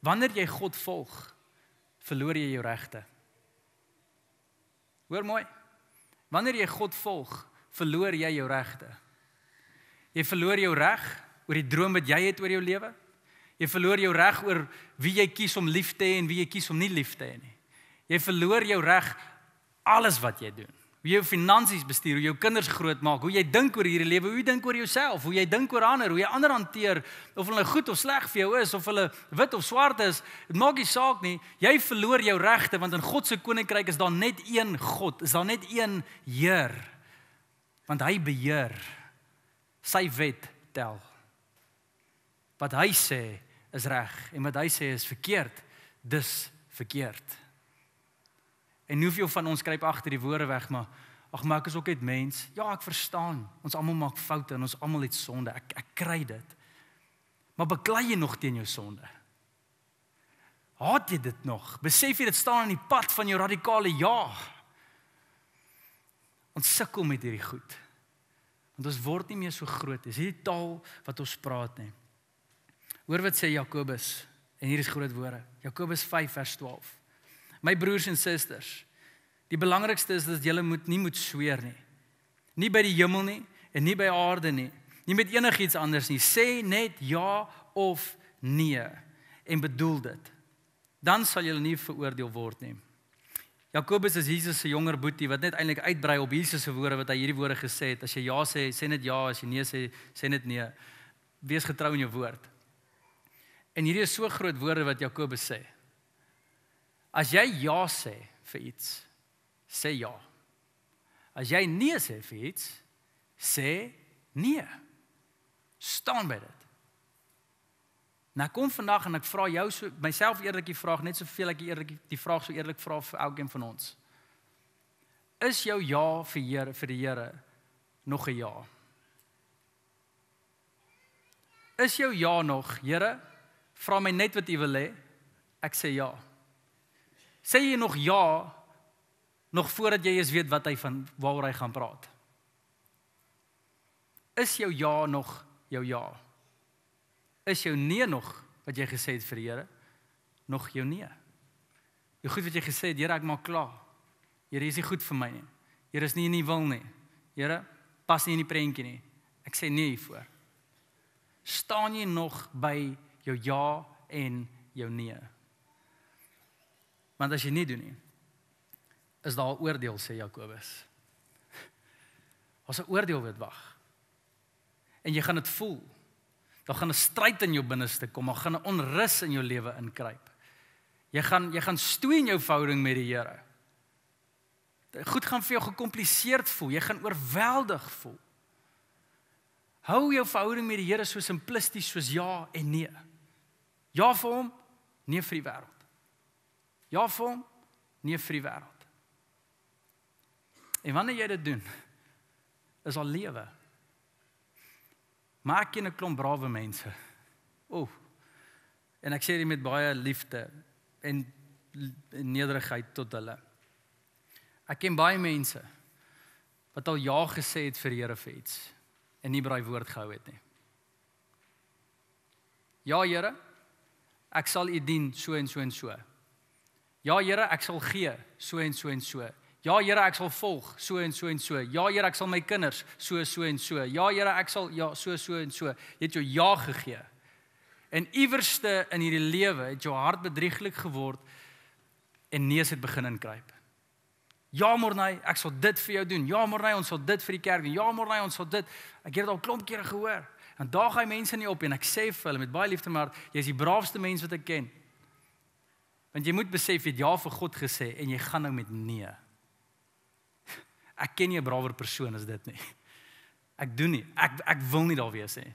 Speaker 1: Wanneer jy God volg, verloor jy jou regte. Hoor mooi. Wanneer jy God volg, verloor jy jou regte. Jy verloor jou reg oor die droom wat jy het oor jou lewe. Jy verloor jou reg oor wie jy kies om lief te hê en wie jy kies om nie lief te hê nie. Jy verloor jou reg alles wat jy doen hoe jy jou finansies bestuur, hoe jy jou kinders grootmaak, hoe jy dink oor hierdie lewe, hoe jy dink oor jouself, hoe jy dink oor ander, hoe jy ander hanteer, of hulle goed of sleg vir jou is of hulle wit of swart is, dit maak nie saak nie. Jy verloor jou regte want in God se koninkryk is daar net een God, is daar net een Heer. Want hy beheer. Sy wet tel. Wat hy sê is reg en wat hy sê is verkeerd, dis verkeerd. En hoeveel van ons skryp agter die woorde weg maar ag maar ek is ook net mens. Ja, ek verstaan. Ons almal maak foute en ons almal het sonde. Ek ek kry dit. Maar beklei jy nog teen jou sonde? Haat jy dit nog? Besef jy dit staan aan die pad van jou radikale ja? Ons sukkel met hierdie goed. Want ons word nie meer so groot. Dis hierdie taal wat ons praat nie. Hoor wat sê Jakobus en hier is groot woorde. Jakobus 5 vers 12. My broers en susters, die belangrikste is dat julle moet nie moet sweer nie. Nie by die hemel nie en nie by aarde nie. Nie met enigiets anders nie. Sê net ja of nee en bedoel dit. Dan sal julle nie veroordeel word nie. Jakobus is Jesus se jonger boetie wat net eintlik uitbrei op Jesus se woorde wat hy hierdie woorde gesê het. As jy ja sê, sê net ja, as jy nee sê, sê net nee. Wees getrou in jou woord. En hierdie is so groot woorde wat Jakobus sê. As jy ja sê vir iets, sê ja. As jy nee sê vir iets, sê nee. Staan by dit. Nou kom vandag en ek vra jou so myself eerlik die vraag net soveel ek eerlik die vraag so eerlik vra vir elkeen van ons. Is jou ja vir Here vir die Here nog 'n ja? Is jou ja nog, Here? Vra my net wat U wil hê. Ek sê ja. Sê jy nog ja nog voordat jy eens weet wat hy van waaroor hy gaan praat? Is jou ja nog jou ja? Is jou nee nog wat jy gesê het vir die Here nog jou nee? Jy goed wat jy gesê het, Here, ek maak klaar. Here, is nie goed vir my nie. Here is nie in die wil nie. Here, pas nie in die prentjie nie. Ek sê nee hiervoor. Staan jy nog by jou ja en jou nee? Want as jy nie doen nie, is daar oordeel sê Jakobus. Ons 'n oordeel wat wag. En jy gaan dit voel. Daar gaan 'n stryd in jou binneste kom, daar gaan 'n onrus in jou lewe inkruip. Jy gaan jy gaan stoei in jou verhouding met die Here. Goed gaan vir jou gekompliseerd voel. Jy gaan oorweldig voel. Hou jou verhouding met die Here so simplisties soos ja en nee. Ja vir hom, nee vir die wêreld. Ja vir hom, nee vir die wêreld. En wanneer jy dit doen, is al lewe. Maak jy 'n klomp brawe mense. O. En ek sê dit met baie liefde en nederigheid tot hulle. Ek ken baie mense wat al ja gesê het vir die Here vir iets en nie braai woord gehou het nie. Ja Here, ek sal u dien so en so en so. Ja Here, ek sal gee, so en so en so. Ja Here, ek sal volg, so en so en so. Ja Here, ek sal my kinders so so en so. Ja Here, ek sal ja so so en so. Jy het jou ja gegee. En iewerste in hierdie lewe het jou hart bedrieglik geword en neus het begin inkruip. Ja Morney, ek sal dit vir jou doen. Ja Morney, ons sal dit vir die kerk doen. Ja Morney, ons sal dit. Ek het dit al klomp kere gehoor. En daar gaan mense nie op en ek sê vir hulle met baie liefde maar jy is die braafste mens wat ek ken. Want jy moet besef jy het ja vir God gesê en jy gaan nou met nee. Ek ken nie 'n brawer persoon as dit nie. Ek doen nie. Ek ek wil nie daar wees nie.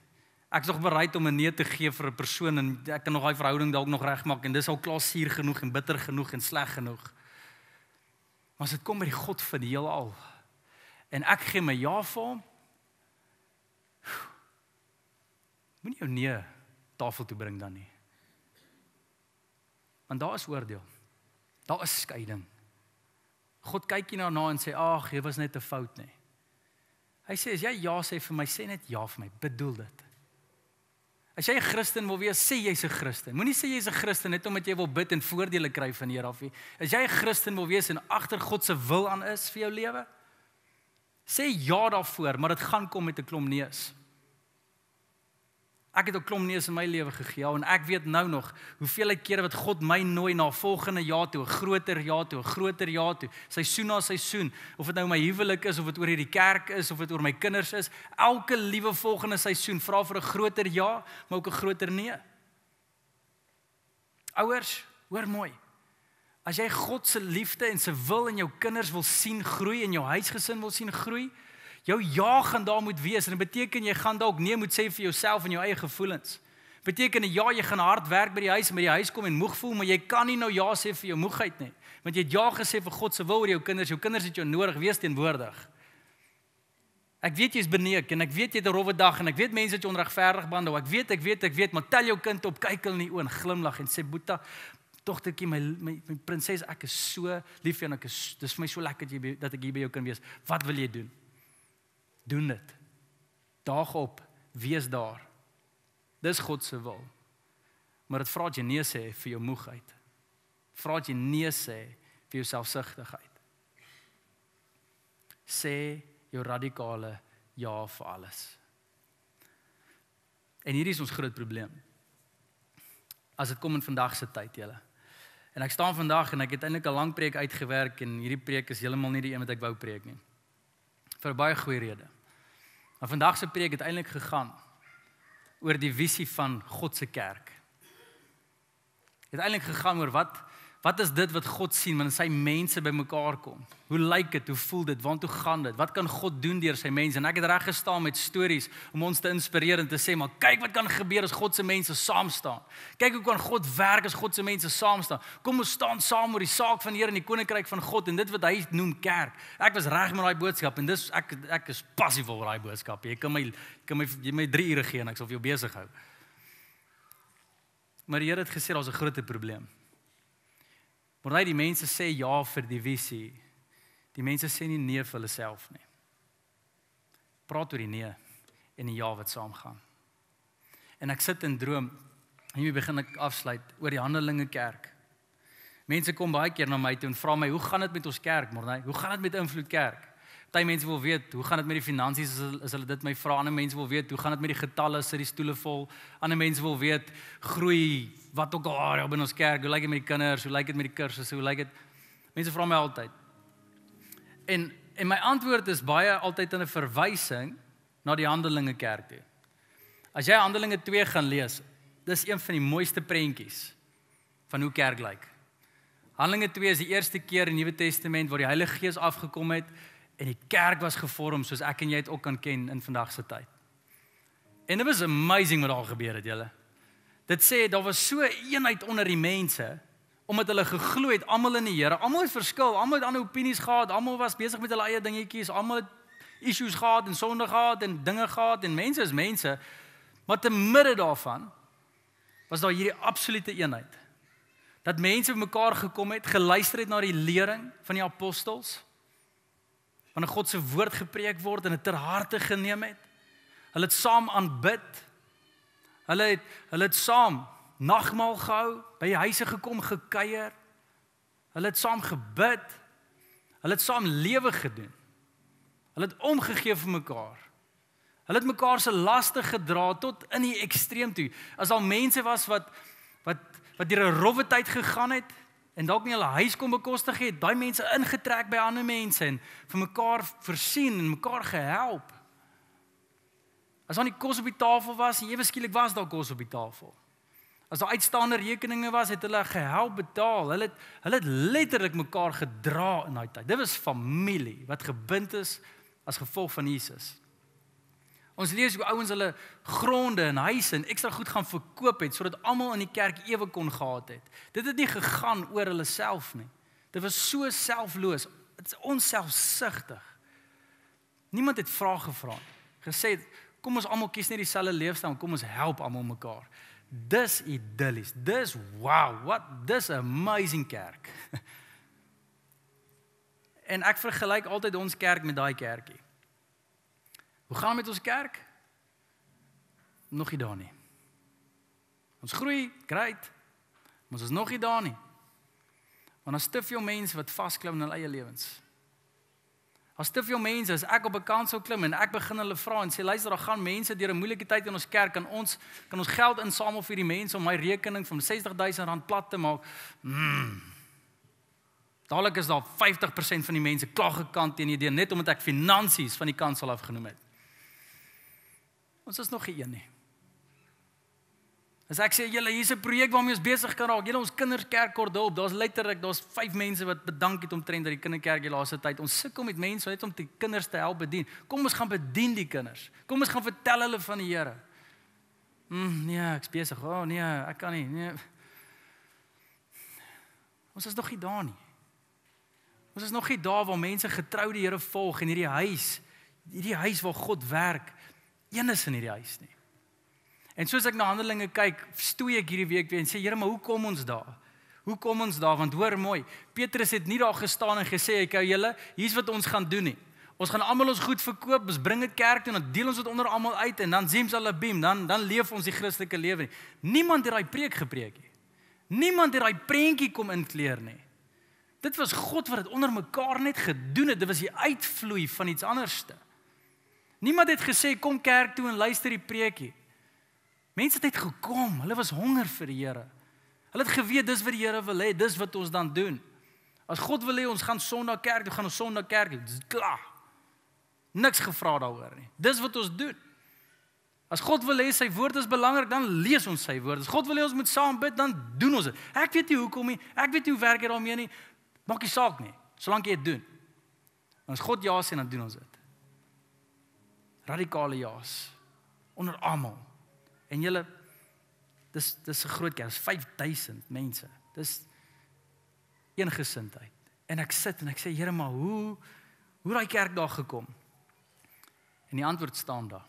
Speaker 1: ek's nog bereid om 'n nee te gee vir 'n persoon en ek kan nog daai verhouding dalk nog regmaak en dis al klaar suur genoeg en bitter genoeg en sleg genoeg. Maar as dit kom by die God van die heelal en ek gee my ja vir hom, moenie jou nee tafel toe bring dan nie. Want daar is oordeel. Daar is skeiding. God kyk nie daarna en sê ag, jy was net 'n fout nie. Hy sê as jy ja sê vir my, sê net ja vir my. Bedoel dit. As jy 'n Christen wil wees, sê jy's 'n Christen. Moenie sê jy's 'n Christen net omdat jy wil bid en voordele kry van die Here af nie. As jy 'n Christen wil wees en agter God se wil aan is vir jou lewe, sê ja daarvoor, maar dit gaan kom met 'n klomp neus. Ek het 'n klomp neus in my lewe gegee en ek weet nou nog hoeveel kere wat God my nooi na volgende jaar toe, 'n groter jaar toe, 'n groter jaar toe, seisoen na seisoen, of dit nou my huwelik is of dit oor hierdie kerk is of dit oor my kinders is, elke liewe volgende seisoen vra vir 'n groter ja, maar ook 'n groter nee. Ouers, hoor mooi. As jy God se liefde en se wil in jou kinders wil sien groei en jou huisgesin wil sien groei, Jou ja gaan daar moet wees en dit beteken jy gaan dalk nee moet sê vir jouself en jou eie gevoelens. Beteken ja, jy gaan hard werk by die huis en by die huis kom en moeg voel, maar jy kan nie nou ja sê vir jou moegheid nie. Want jy het ja gesê vir God se wil oor jou kinders. Jou kinders het jou nodig, wees teenwoordig. Ek weet jy's beneek en ek weet jy het 'n rowwe dag en ek weet mense het jou onregverdig behandel. Ek weet, ek weet, ek weet, maar tel jou kind op, kyk hulle in die oë en glimlag en sê Boeta, dogtertjie, my, my my prinses, ek is so lief vir jou en ek is dis vir my so lekker dat jy dat ek hier by jou kan wees. Wat wil jy doen? Doen dit. Daag op, wees daar. Dis God se wil. Maar dit vra dat jy nee sê vir jou moegheid. Vra dat jy nee sê vir jou selfsugtigheid. Sê jou radikale ja vir alles. En hierdie is ons groot probleem. As dit kom in vandag se tyd, julle. En ek staan vandag en ek het eintlik 'n lang preek uitgewerk en hierdie preek is heeltemal nie die een wat ek wou preek nie. Vir baie goeie redes. Maar vandag se preek het eintlik gegaan oor die visie van God se kerk. Het eintlik gegaan oor wat Wat is dit wat God sien wanneer sy mense bymekaar kom? Hoe lyk dit? Hoe voel dit? Waartoe gaan dit? Wat kan God doen deur sy mense? En ek het reg gestaan met stories om ons te inspireer en te sê, maar kyk wat kan gebeur as God se mense saam staan. Kyk hoe kan God werk as God se mense saam staan. Kom ons staan saam oor die saak van die Here en die koninkryk van God en dit wat hy noem kerk. Ek was reg met daai boodskap en dis ek ek is passief oor daai boodskap. Jy kan my jy kan my jy my 3 ure gee en ek sal vir jou besig hou. Maar die Here het gesê daar's 'n groot probleem. Maar hy die mense sê ja vir die visie. Die mense sê nie nee vir hulle self nie. Praat oor die nee en die ja wat saamgaan. En ek sit in droom en hier begin ek afsluit oor die Handelinge kerk. Mense kom baie keer na my toe en vra my, "Hoe gaan dit met ons kerk, Morney? Hoe gaan dit met Invloed Kerk?" Party mense wil weet, "Hoe gaan dit met die finansies?" As, as hulle dit my vra, ander mense wil weet, "Hoe gaan dit met die getalle? Sit die stoele vol?" Ander mense wil weet, "Groei wat ook al area binne ons kerk, hoe lyk dit met die kinders, hoe lyk dit met die kursusse, hoe lyk dit? Mense vra my altyd. En en my antwoord is baie altyd 'n verwysing na die Handelinge kerk toe. As jy Handelinge 2 gaan lees, dis een van die mooiste prentjies van hoe kerk lyk. Handelinge 2 is die eerste keer in die Nuwe Testament waar die Heilige Gees afgekom het en die kerk was gevorm soos ek en jy dit ook kan ken in vandag se tyd. En dit was amazing wat daar gebeur het, julle. Dit sê daar was so eenheid onder die mense omdat hulle geglo het almal in die Here. Almal het verskil, almal het ander opinies gehad, almal was besig met hulle eie dingetjies, almal het issues gehad en sonde gehad en dinge gehad en mense is mense. Maar te midde daarvan was daar hierdie absolute eenheid. Dat mense bymekaar gekom het, geluister het na die lering van die apostels. Wanneer God se woord gepreek word en dit ter harte geneem het. Hulle het saam aanbid Hulle het hulle het saam nagmaal gehou, by huise gekom gekuier. Hulle het saam gebid. Hulle het saam lewe gedoen. Hulle het omgegee vir mekaar. Hulle het mekaar se laste gedra tot in die ekstreem toe. As al mense was wat wat wat deur 'n rowwe tyd gegaan het en dalk nie hulle huis kon bekostig het, daai mense ingetrek by ander mense en vir mekaar voorsien en mekaar gehelp. As daar nie kos op die tafel was ewe skielik was daar kos op die tafel. As daar uitstaande rekeninge was, het hulle gehelp betaal. Hulle het hulle het letterlik mekaar gedra in daai tyd. Dit was familie wat gebind is as gevolg van Jesus. Ons lees hoe ouens hulle gronde en huise en ekstra goed gaan verkoop het sodat almal in die kerk ewe kon gehad het. Dit het nie gegaan oor hulle self nie. Dit was so selfloos. Dit is onselfsugtig. Niemand het vrae gevra nie. Gesê kom ons almal kies net dieselfde leefstyl, kom ons help almal mekaar. Dis idillies. Dis wow, what 'n amazing kerk. en ek vergelyk altyd ons kerk met daai kerkie. Hoe gaan met ons kerk? Nog nie daar nie. Ons groei, great. Ons is nog nie daar nie. Want daar's te veel mense wat vasklou in hulle eie lewens. As te veel mense as ek op 'n kant sou klim en ek begin hulle vra en sê luister, daar gaan mense deur 'n moeilike tyd in ons kerk en ons kan ons geld insamel vir die mense om my rekening van R60000 plat te maak. Mm. Dadelik is daar 50% van die mense klaar gekant teen die idee net omdat ek finansies van die kansel afgenoem het. Ons is nog geen een nie. As ek sê julle hier's 'n projek waarmee ons besig kan raak. Julle ons kinderkerk kort daarop. Daar's letterlik daar's 5 mense wat bedank het omtrent dat die kinderkerk die laaste tyd. Ons sukkel met mense net om die kinders te help bedien. Kom ons gaan bedien die kinders. Kom ons gaan vertel hulle van die Here. Mm, nee, ek's besig. O oh, nee, ek kan nie. Nee. Ons is nog nie daar nie. Ons is nog nie daar waar mense getrou die Here volg in hierdie huis. Hierdie huis waar God werk. Een is in hierdie huis nie. En soos ek na Handelinge kyk, stoei ek hierdie week weer en sê Here, maar hoe kom ons daar? Hoe kom ons daar? Want hoor mooi, Petrus het nie daar gestaan en gesê, "Ek hou julle, hier's wat ons gaan doen nie. Ons gaan almal ons goed verkoop, ons bring dit kerk toe en dan deel ons dit onder almal uit en dan zim sal beam, dan dan leef ons die Christelike lewe nie." Niemand het daai preek gepreek nie. Niemand het daai prentjie kom inkleer nie. Dit was God wat dit onder mekaar net gedoen het. Dit was die uitvloei van iets anderste. Niemand het gesê kom kerk toe en luister die preekie. Mense het net gekom. Hulle was honger vir die Here. Hulle het geweet dis wat die Here wil hê, dis wat ons dan doen. As God wil hê ons gaan Sondag kerk toe, gaan ons Sondag kerk toe. Dis klaar. Niks gevra daaroor nie. Dis wat ons doen. As God wil hê sy woord is belangrik, dan lees ons sy woord. As God wil hê ons moet saam bid, dan doen ons dit. Ek weet nie hoekom nie. Ek weet nie hoe werk dit daarmee nie. Maak nie saak nie, solank jy dit doen. As God ja sê, dan doen ons dit. Radikale ja's onder almal. En julle dis dis 'n groot kerk, 5000 mense. Dis een gesindheid. En ek sit en ek sê Here, maar hoe hoe daai kerk daar gekom? En die antwoord staan daar.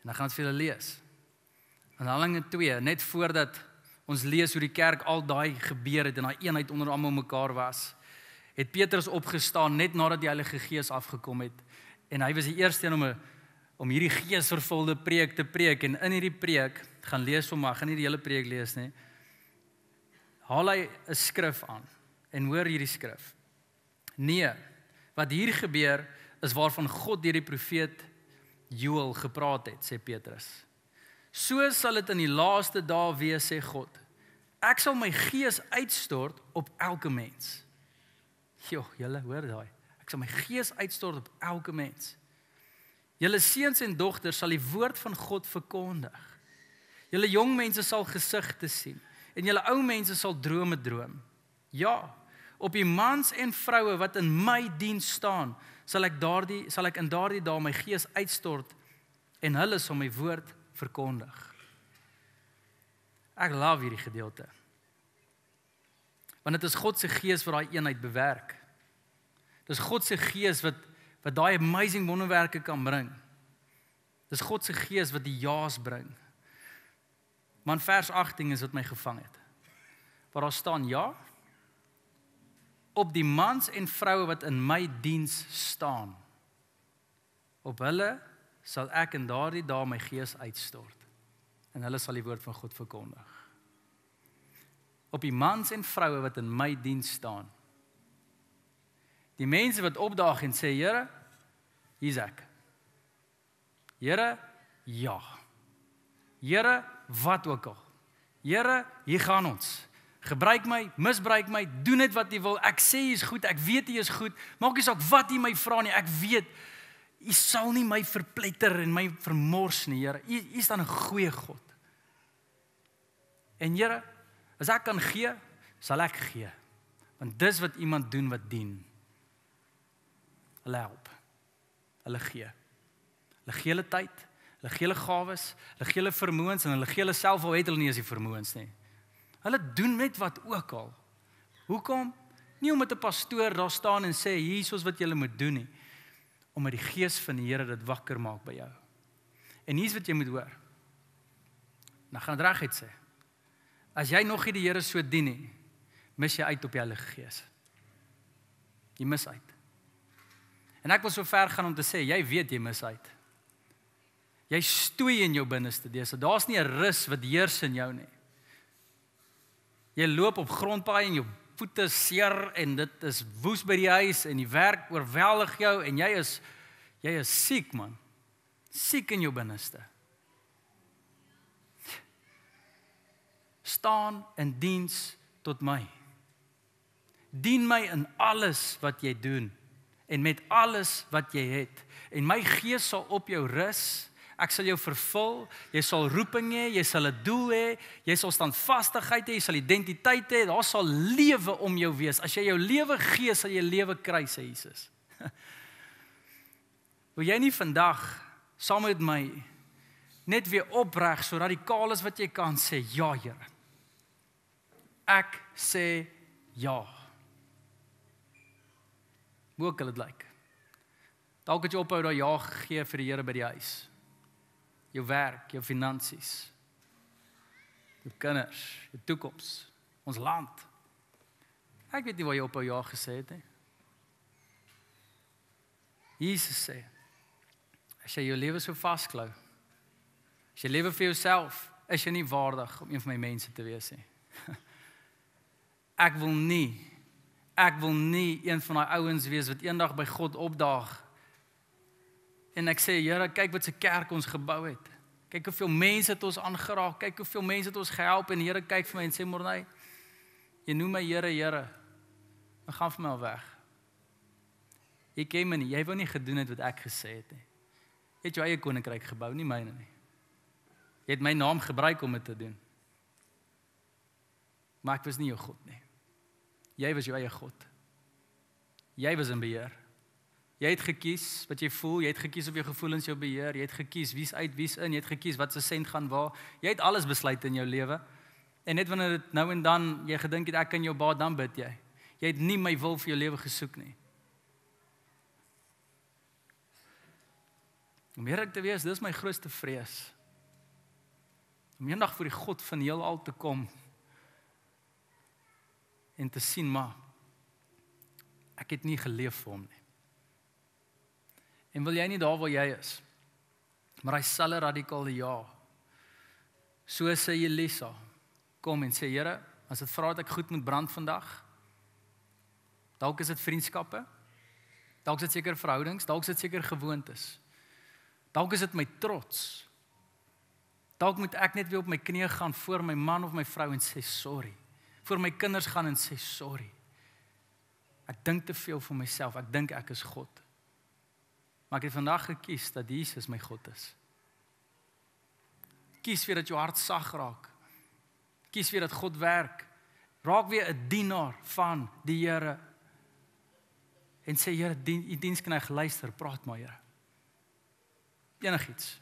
Speaker 1: En dan gaan ons vir julle lees. In Handelinge 2, net voordat ons lees hoe die kerk al daai gebeur het en daai eenheid onder almal mekaar was, het Petrus opgestaan net nadat die Heilige Gees afgekom het en hy was die eerste een om 'n om hierdie geesvervulde preek te preek en in hierdie preek gaan lees hom maar gaan nie die hele preek lees nie. Haal hy 'n skrif aan en hoor hierdie skrif. Nee, wat hier gebeur is waarvan God deur die profeet Joël gepraat het, sê Petrus. So sal dit in die laaste dae wees, sê God. Ek sal my gees uitstort op elke mens. Jo, julle hoor daai. Ek sal my gees uitstort op elke mens. Julle seuns en dogters sal die woord van God verkondig. Julle jong mense sal gesigte sien en julle ou mense sal drome droom. Ja, op die mans en vroue wat in my diens staan, sal ek daardie sal ek in daardie dae my gees uitstort en hulle sal my woord verkondig. Ek love hierdie gedeelte. Want dit is God se gees wat daai eenheid bewerk. Dis God se gees wat wat daai amazing wonderwerke kan bring. Dis God se gees wat die ja's bring. Maar vers 18 is wat my gevang het. Waar daar staan ja op die mans en vroue wat in my diens staan. Op hulle sal ek in daardie dae my gees uitstort en hulle sal die woord van God verkondig. Op die mans en vroue wat in my diens staan. Die mense wat opdaag en sê Here, hier's ek. Here, ja. Here, wat ook al. Here, hier gaan ons. Gebruik my, misbruik my, doen net wat U wil. Ek sê U is goed, ek weet U is goed. Maak nie saak wat U my vra nie. Ek weet U sal nie my verpletter en my vermors nie, Here. U is dan 'n goeie God. En Here, as ek kan gee, sal ek gee. Want dis wat iemand doen wat dien. Hulle help. Hulle gee. Hulle gee hulle tyd, hulle gee hulle gawes, hulle gee hulle vermoëns en hulle gee hulle self al het hulle nie as die vermoëns nie. Hulle doen net wat ook al. Hoekom? Nie omdat 'n pastoor daar staan en sê hier is wat jy moet doen nie. Omdat die gees van die Here dit wakker maak by jou. En hier's wat jy moet hoor. Nou gaan dit reguit sê. As jy nog nie die Here so dien nie, mis jy uit op die Heilige Gees. Jy mis uit. En ek wil so ver gaan om te sê jy weet jy mis uit. Jy stoei in jou binneste dese. Daar's nie 'n rus wat heers in jou nie. Jy loop op grondpaaie en jou voete seer en dit is woes by die huis en die werk oorweldig jou en jy is jy is siek man. Siek in jou binneste. Staan in diens tot my. Dien my in alles wat jy doen en met alles wat jy het en my gees sal op jou rus. Ek sal jou vervul. Jy sal roeping hê, jy sal 'n doel hê, jy sal standvastigheid hê, jy sal identiteit hê. Daar sal lewe om jou wees. As jy jou lewe gee, sal jy lewe kry, sê Jesus. Wil jy nie vandag saam met my net weer opreg so radikaal as wat jy kan sê, ja Here. Ek sê ja. Hoe kan dit lyk? Dalk het jy ophou daai ja gegee vir die Here by die huis. Jou werk, jou finansies. Jou kinders, jou toekoms, ons land. Ek weet nie waar jy ophou ja gesê het nie. Jesus sê as jy jou lewe so vasklou, as jy lewe vir jouself, is jy nie waardig om een van my mense te wees nie. Ek wil nie ek wil nie een van daai ouens wees wat eendag by God opdaag. En ek sê Here, kyk wat se kerk ons gebou het. Kyk hoeveel mense het ons aangeraak. Kyk hoeveel mense het ons gehelp en Here kyk vir my en sê Morney, jy noem my Here, Here. Dan gaan vir my al weg. Jy ken my nie. Jy wou nie gedoen het wat ek gesê het nie. Jy het jou eie koninkryk gebou, nie myne nie. Jy het my naam gebruik om dit te doen. Maar ek was nie jou God nie. Jy was jou eie God. Jy was in beheer. Jy het gekies wat jy voel, jy het gekies of jou gevoelens jou beheer, jy het gekies wie's uit, wie's in, jy het gekies wat se sent gaan waar. Jy het alles besluit in jou lewe. En net wanneer dit nou en dan jy gedink het ek kan jou baat dan bid jy. Jy het nie my wil vir jou lewe gesoek nie. Om eerlik te wees, dis my grootste vrees. Om eendag voor die God van heelal te kom en te sien maar ek het nie geleef vir hom nie. En wil jy nie daar waar jy is? Maar hy sal 'n radikale ja. So sê Elisa, kom en sê Here, as dit vra dat ek goed moet brand vandag. Dalk is dit vriendskappe. Dalk is dit seker verhoudings, dalk is dit seker gewoontes. Dalk is dit my trots. Dalk moet ek net weer op my knieë gaan voor my man of my vrou en sê sorry vir my kinders gaan en sê sorry. Ek dink te veel vir myself. Ek dink ek is God. Maar ek het vandag gekies dat Jesus my God is. Kies weer dat jou hart sag raak. Kies weer dat God werk. Raak weer 'n dienaar van die Here. En sê Here, dien, u dienskneg luister, praat maar Here. Enigiets.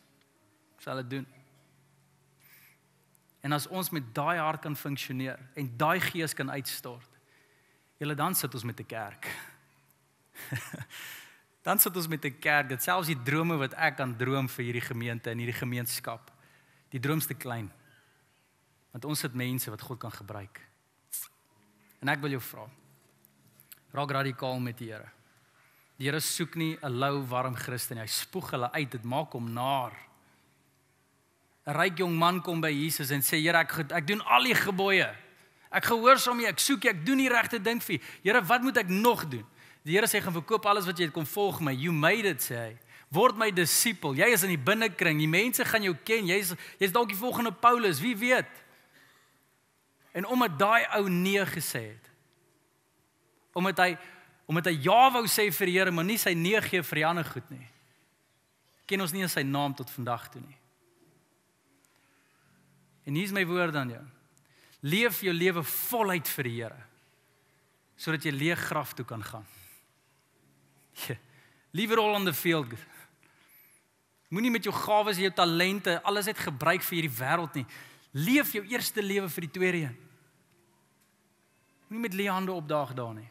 Speaker 1: Sal dit doen. En as ons met daai hart kan funksioneer en daai gees kan uitstort, julle dan sit ons met 'n kerk. dan sit ons met 'n kerk, dit selfs die drome wat ek kan droom vir hierdie gemeente en hierdie gemeenskap. Die droomste klein. Want ons het mense wat God kan gebruik. En ek wil jou vra. Raak radikaal met die Here. Die Here soek nie 'n lou warm Christen nie. Hy spoeg hulle uit. Dit maak hom naar. 'n ryk jong man kom by Jesus en sê Here ek ek doen al die gebooie. Ek gehoorsaam U, ek soek U, ek doen die regte ding vir U. Here, wat moet ek nog doen? Die Here sê gaan verkoop alles wat jy het kom volg my. You made it sê hy. Word my disipel. Jy is in die binnekring. Die mense gaan jou ken. Jy's jy's dalk die volgende Paulus, wie weet. En omdat daai ou nee gesê het. Omdat hy omdat hy ja wou sê vir die Here, maar nie sy nee gee vir die ander goed nie. Ken ons nie sy naam tot vandag toe nie. En hier's my woord aan jou. Leef jou lewe voluit vir die Here. Sodat jy leeg graf toe kan gaan. It all on the field. Moenie met jou gawes en jou talente alles net gebruik vir hierdie wêreld nie. Leef jou eerste lewe vir die tweede een. Moenie met leë hande opdaag daar nie.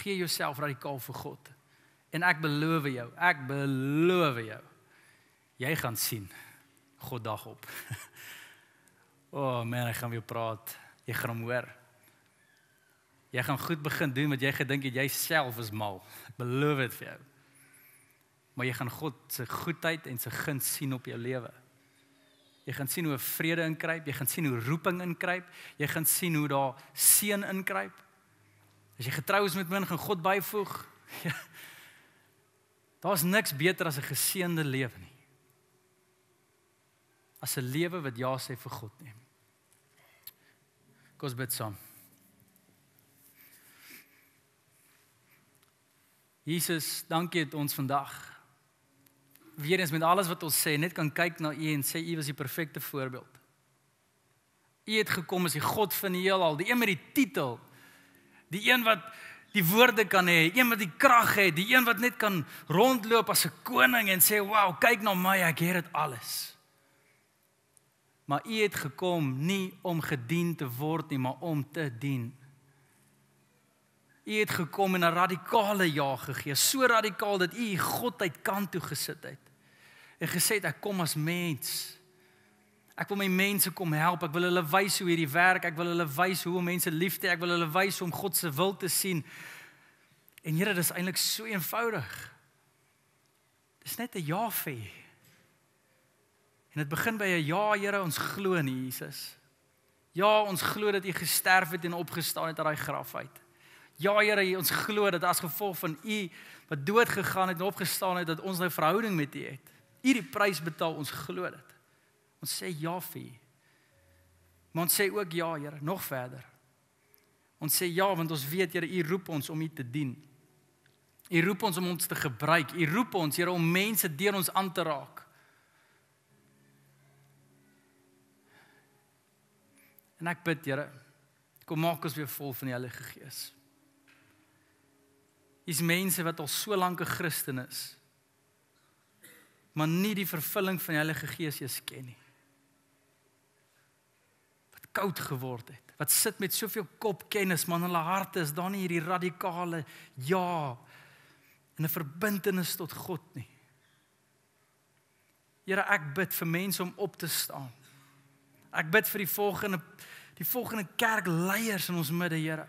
Speaker 1: Gee jouself radikaal vir God. En ek beloof jou, ek beloof jou. Jy gaan sien God dag op. o oh man, ek gaan weer praat. Jy gaan hom hoor. Jy gaan goed begin doen wat jy gedink het jy self is mal. Ek beloof dit vir jou. Maar jy gaan God se goedheid en sy guns sien op jou lewe. Jy gaan sien hoe vrede inkruip, jy gaan sien hoe roeping inkruip, jy gaan sien hoe daar seën inkruip. As jy getrou is met my, gaan God byvoeg. Ja. Daar's niks beter as 'n geseënde lewe nie. As 'n lewe wat ja sê vir God nie. Kom ons bid saam. Jesus, dankie dat ons vandag weer eens met alles wat ons sê net kan kyk na U en sê U was die perfekte voorbeeld. U het gekom as die God van die heelal, die een met die titel, die een wat die woorde kan hê, een wat die krag het, die een wat net kan rondloop as 'n koning en sê, "Wow, kyk na my, ek het dit alles." Maar U het gekom nie om gedien te word nie, maar om te dien. U het gekom en 'n radikale ja gegee, so radikaal dat U God uit kant toe gesit het. En gesê het ek kom as mens. Ek wil my mense kom help. Ek wil hulle wys hoe hierdie werk. Ek wil hulle wys hoe om mense lief te hê. Ek wil hulle wys om God se wil te sien. En Here, dis eintlik so eenvoudig. Dis net 'n ja vir U. En dit begin by 'n ja, Here, ons glo in Jesus. Ja, ons glo dat U gesterf het en opgestaan het uit daai graf uit. Ja Here, ons glo dat as gevolg van U wat dood gegaan het en opgestaan het dat ons nou verhouding met U het. U die prys betaal, ons glo dit. Ons sê ja vir U. Maar ons sê ook ja Here, nog verder. Ons sê ja want ons weet Here, U roep ons om U te dien. U roep ons om ons te gebruik. U roep ons Here om mense deur ons aan te raak. En ek bid Here, kom maak ons weer vol van die Heilige Gees. Dis mense wat al so lank 'n Christen is. Maar nie die vervulling van die Heilige Gees eens ken nie. Wat koud geword het. Wat sit met soveel kopkennis, maar in hulle harte is daar nie hierdie radikale ja en 'n verbintenis tot God nie. Here, ek bid vir mense om op te staan. Ek bid vir die volgende die volgende kerkleiers in ons midde, Here.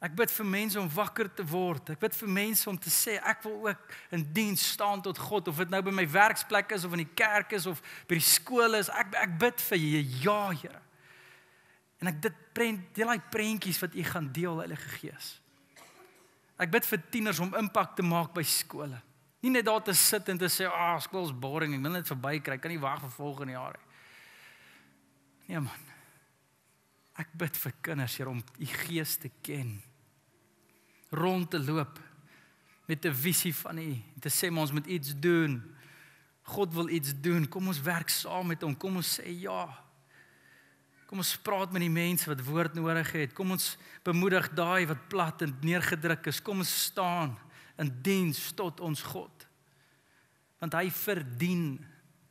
Speaker 1: Ek bid vir mense om wakker te word. Ek bid vir mense om te sê ek wil ook in diens staan tot God of dit nou by my werksplek is of in die kerk is of by die skool is. Ek ek bid vir jy ja, Here. En ek dit prent deel daai prentjies wat u gaan deel Heilige Gees. Ek bid vir tieners om impak te maak by skole. Nie net daar te sit en te sê, "Ag, oh, skool's boring, ek wil net verbykry, kan nie wag vir volgende jaar nie." Nee man. Ek bid vir kinders hier om u Gees te ken rond te loop met 'n visie van U te sê ons moet iets doen. God wil iets doen. Kom ons werk saam met hom. Kom ons sê ja. Kom ons praat met die mense wat woord nodig het. Kom ons bemoedig daai wat plat en neergedruk is. Kom ons staan in diens tot ons God. Want hy verdien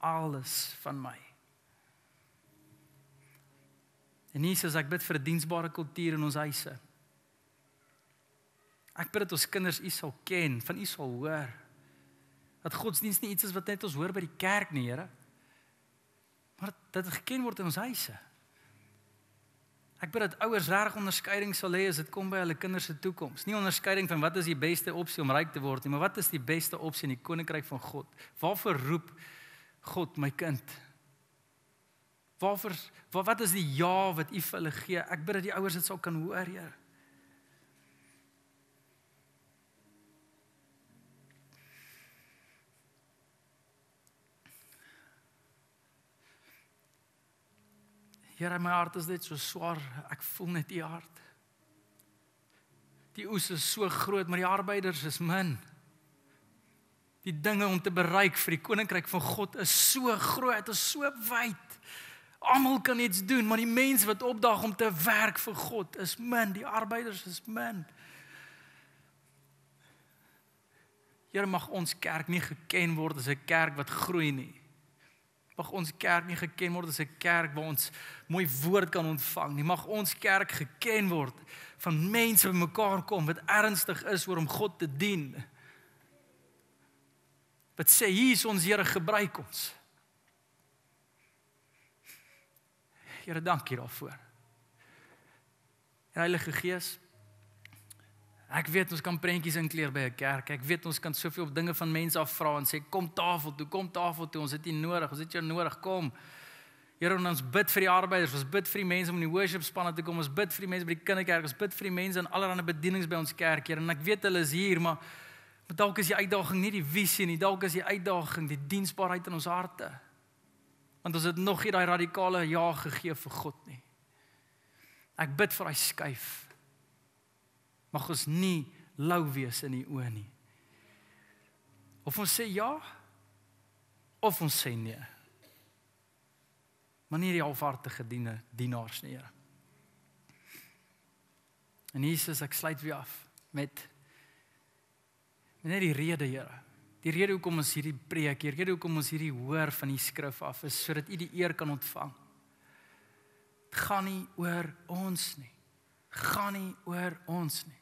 Speaker 1: alles van my. En Jesus, ek bid vir 'n diensbare kultuur in ons huise. Ek bid dat ons kinders U sal ken, van U sal hoor. Dat godsdienst nie iets is wat net ons hoor by die kerk nie, Here. Maar dat dit geken word in ons huise. Ek bid dat ouers reg onderskeiding sal hê as dit kom by hulle kinders se toekoms. Nie onderskeiding van wat is die beste opsie om ryk te word nie, maar wat is die beste opsie in die koninkryk van God? Waarvoor roep God my kind? Waarvoor wat is die ja wat U vir hulle gee? Ek bid dat die ouers dit sal kan hoor, Here. Here, my hart is net so swaar. Ek voel net u hart. Die oes is so groot, maar die arbeiders is min. Die dinge om te bereik vir die koninkryk van God is so groot, dit is so wyd. Almal kan iets doen, maar die mense wat opdaag om te werk vir God is min. Die arbeiders is min. Here mag ons kerk nie geken word as 'n kerk wat groei nie. Mag ons kerk nie geken word as 'n kerk waar ons mooi woord kan ontvang nie. Mag ons kerk geken word van mense wat mekaar kom wat ernstig is oor om God te dien. Wat sê hier is ons Here gebruik ons. Here, dankie daarvoor. Heilige Gees, ek weet ons kan prentjies inkleer by 'n kerk. Ek weet ons kan soveel dinge van mense afvra en sê kom tafel toe, kom tafel toe. Ons het U nodig. Ons het jou nodig. Kom. Here, ons bid vir die arbeiders, ons bid vir die mense om in die worship spanne te kom. Ons bid vir die mense by die kinderkerk, ons bid vir die mense in allerlei bedienings by ons kerk, Here. En ek weet hulle is hier, maar maar dalk is die uitdaging nie die visie nie, dalk is die uitdaging die diensbaarheid in ons harte. Want ons het nog nie daai radikale ja gegee vir God nie. Ek bid vir daai skuif. Mag ons nie lou wees in die oë nie. Of ons sê ja of ons sê nee. Maar nie die halfhartige diene dienaars nie, Here. En Jesus, ek sluit weer af met net die rede, Here. Die rede hoekom ons hierdie preek, die rede hoekom ons hierdie hoor van die skrif af is sodat u die eer kan ontvang. Dit gaan nie oor ons nie. Gaan nie oor ons nie.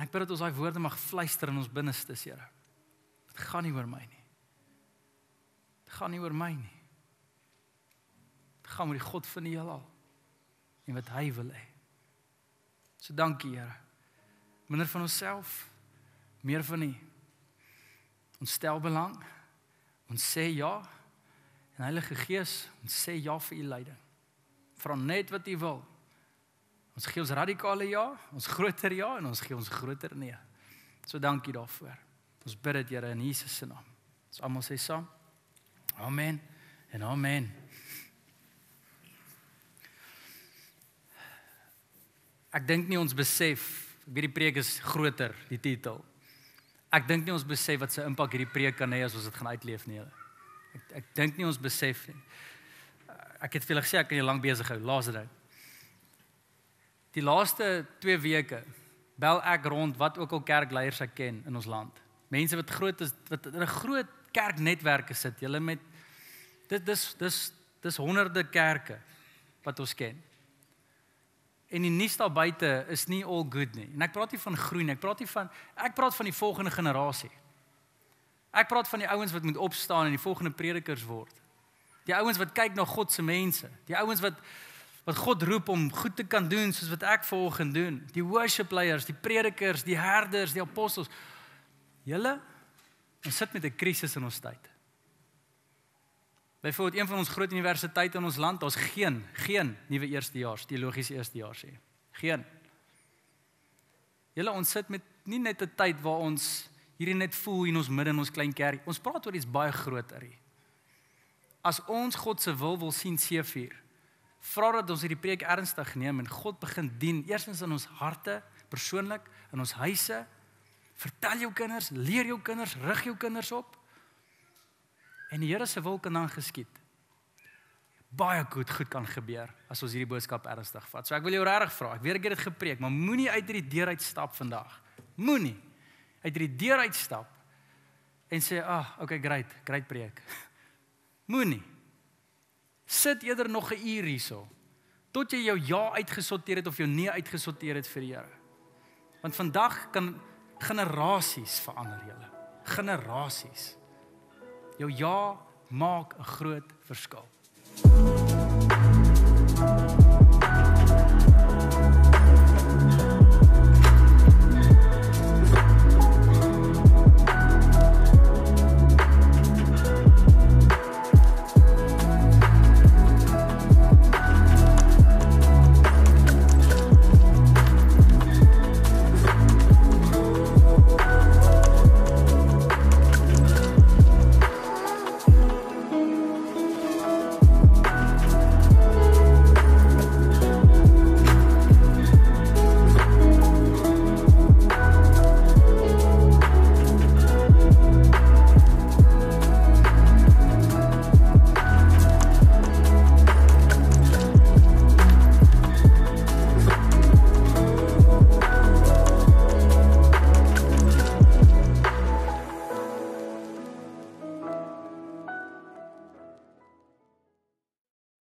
Speaker 1: Ek bid dat ons daai woorde mag fluister in ons binneste, Here. Dit gaan nie oor my nie. Dit gaan nie oor my nie. Dit gaan oor die God van die heelal en wat hy wil hê. So dankie, Here. Minder van onsself, meer van U. Ons stel belang. Ons sê ja. En Heilige Gees, ons sê ja vir u leiding. Vra net wat u wil. Ons gee ons radikale ja, ons groter ja en ons gee ons groter nee. So dankie daarvoor. Ons bid dit Here in Jesus se naam. Ons almal sê saam. Amen. En amen. Ek dink nie ons besef, ek weet die preek is groter, die titel. Ek dink nie ons besef wat se impak hierdie preek kan hê as ons dit gaan uitleef nie. Ek ek dink nie ons besef nie. Ek het vir julle gesê ek kan jy lank besig hou, laaste ding. Die laaste 2 weke bel ek rond wat ook al kerkleiers ek ken in ons land. Mense wat groot is wat in 'n groot kerknetwerke sit, julle met dit dis dis dis honderde kerke wat ons ken. En die nuus daar buite is nie all good nie. En ek praat nie van groei nie. Ek praat nie van ek praat van die volgende generasie. Ek praat van die ouens wat moet opstaan en die volgende predikers word. Die ouens wat kyk na God se mense. Die ouens wat wat God roep om goed te kan doen soos wat ek volgens doen. Die worship leaders, die predikers, die herders, die apostels. Julle ons sit met 'n krisis in ons tyd. Byvoorbeeld een van ons groot universiteite in ons land, daar's geen geen nuwe eerstejaars, teologiese eerstejaars nie. Geen. Julle ons sit met nie net 'n tyd waar ons hierdie net voel in ons midde in ons klein kerk. Ons praat oor iets baie groter hier. As ons God se wil wil sien seëvier, vra dat ons hierdie preek ernstig neem en God begin dien eerstens in ons harte, persoonlik, in ons huise. Vertel jou kinders, leer jou kinders, rig jou kinders op en die Here se wil kan dan geskied. Baie goed goed kan gebeur as ons hierdie boodskap ernstig vat. So ek wil jou regtig vra. Ek weet ek het dit gepreek, maar moenie uit hierdie deur uitstap vandag. Moenie uit hierdie deur uitstap en sê, "Ag, oh, okay, great, great preek." Moenie. Sit eerder nog 'n uur hierso tot jy jou ja uitgesorteer het of jou nee uitgesorteer het vir die Here. Want vandag kan generasies verander julle. Generasies. Jou ja maak 'n groot verskil. Thank you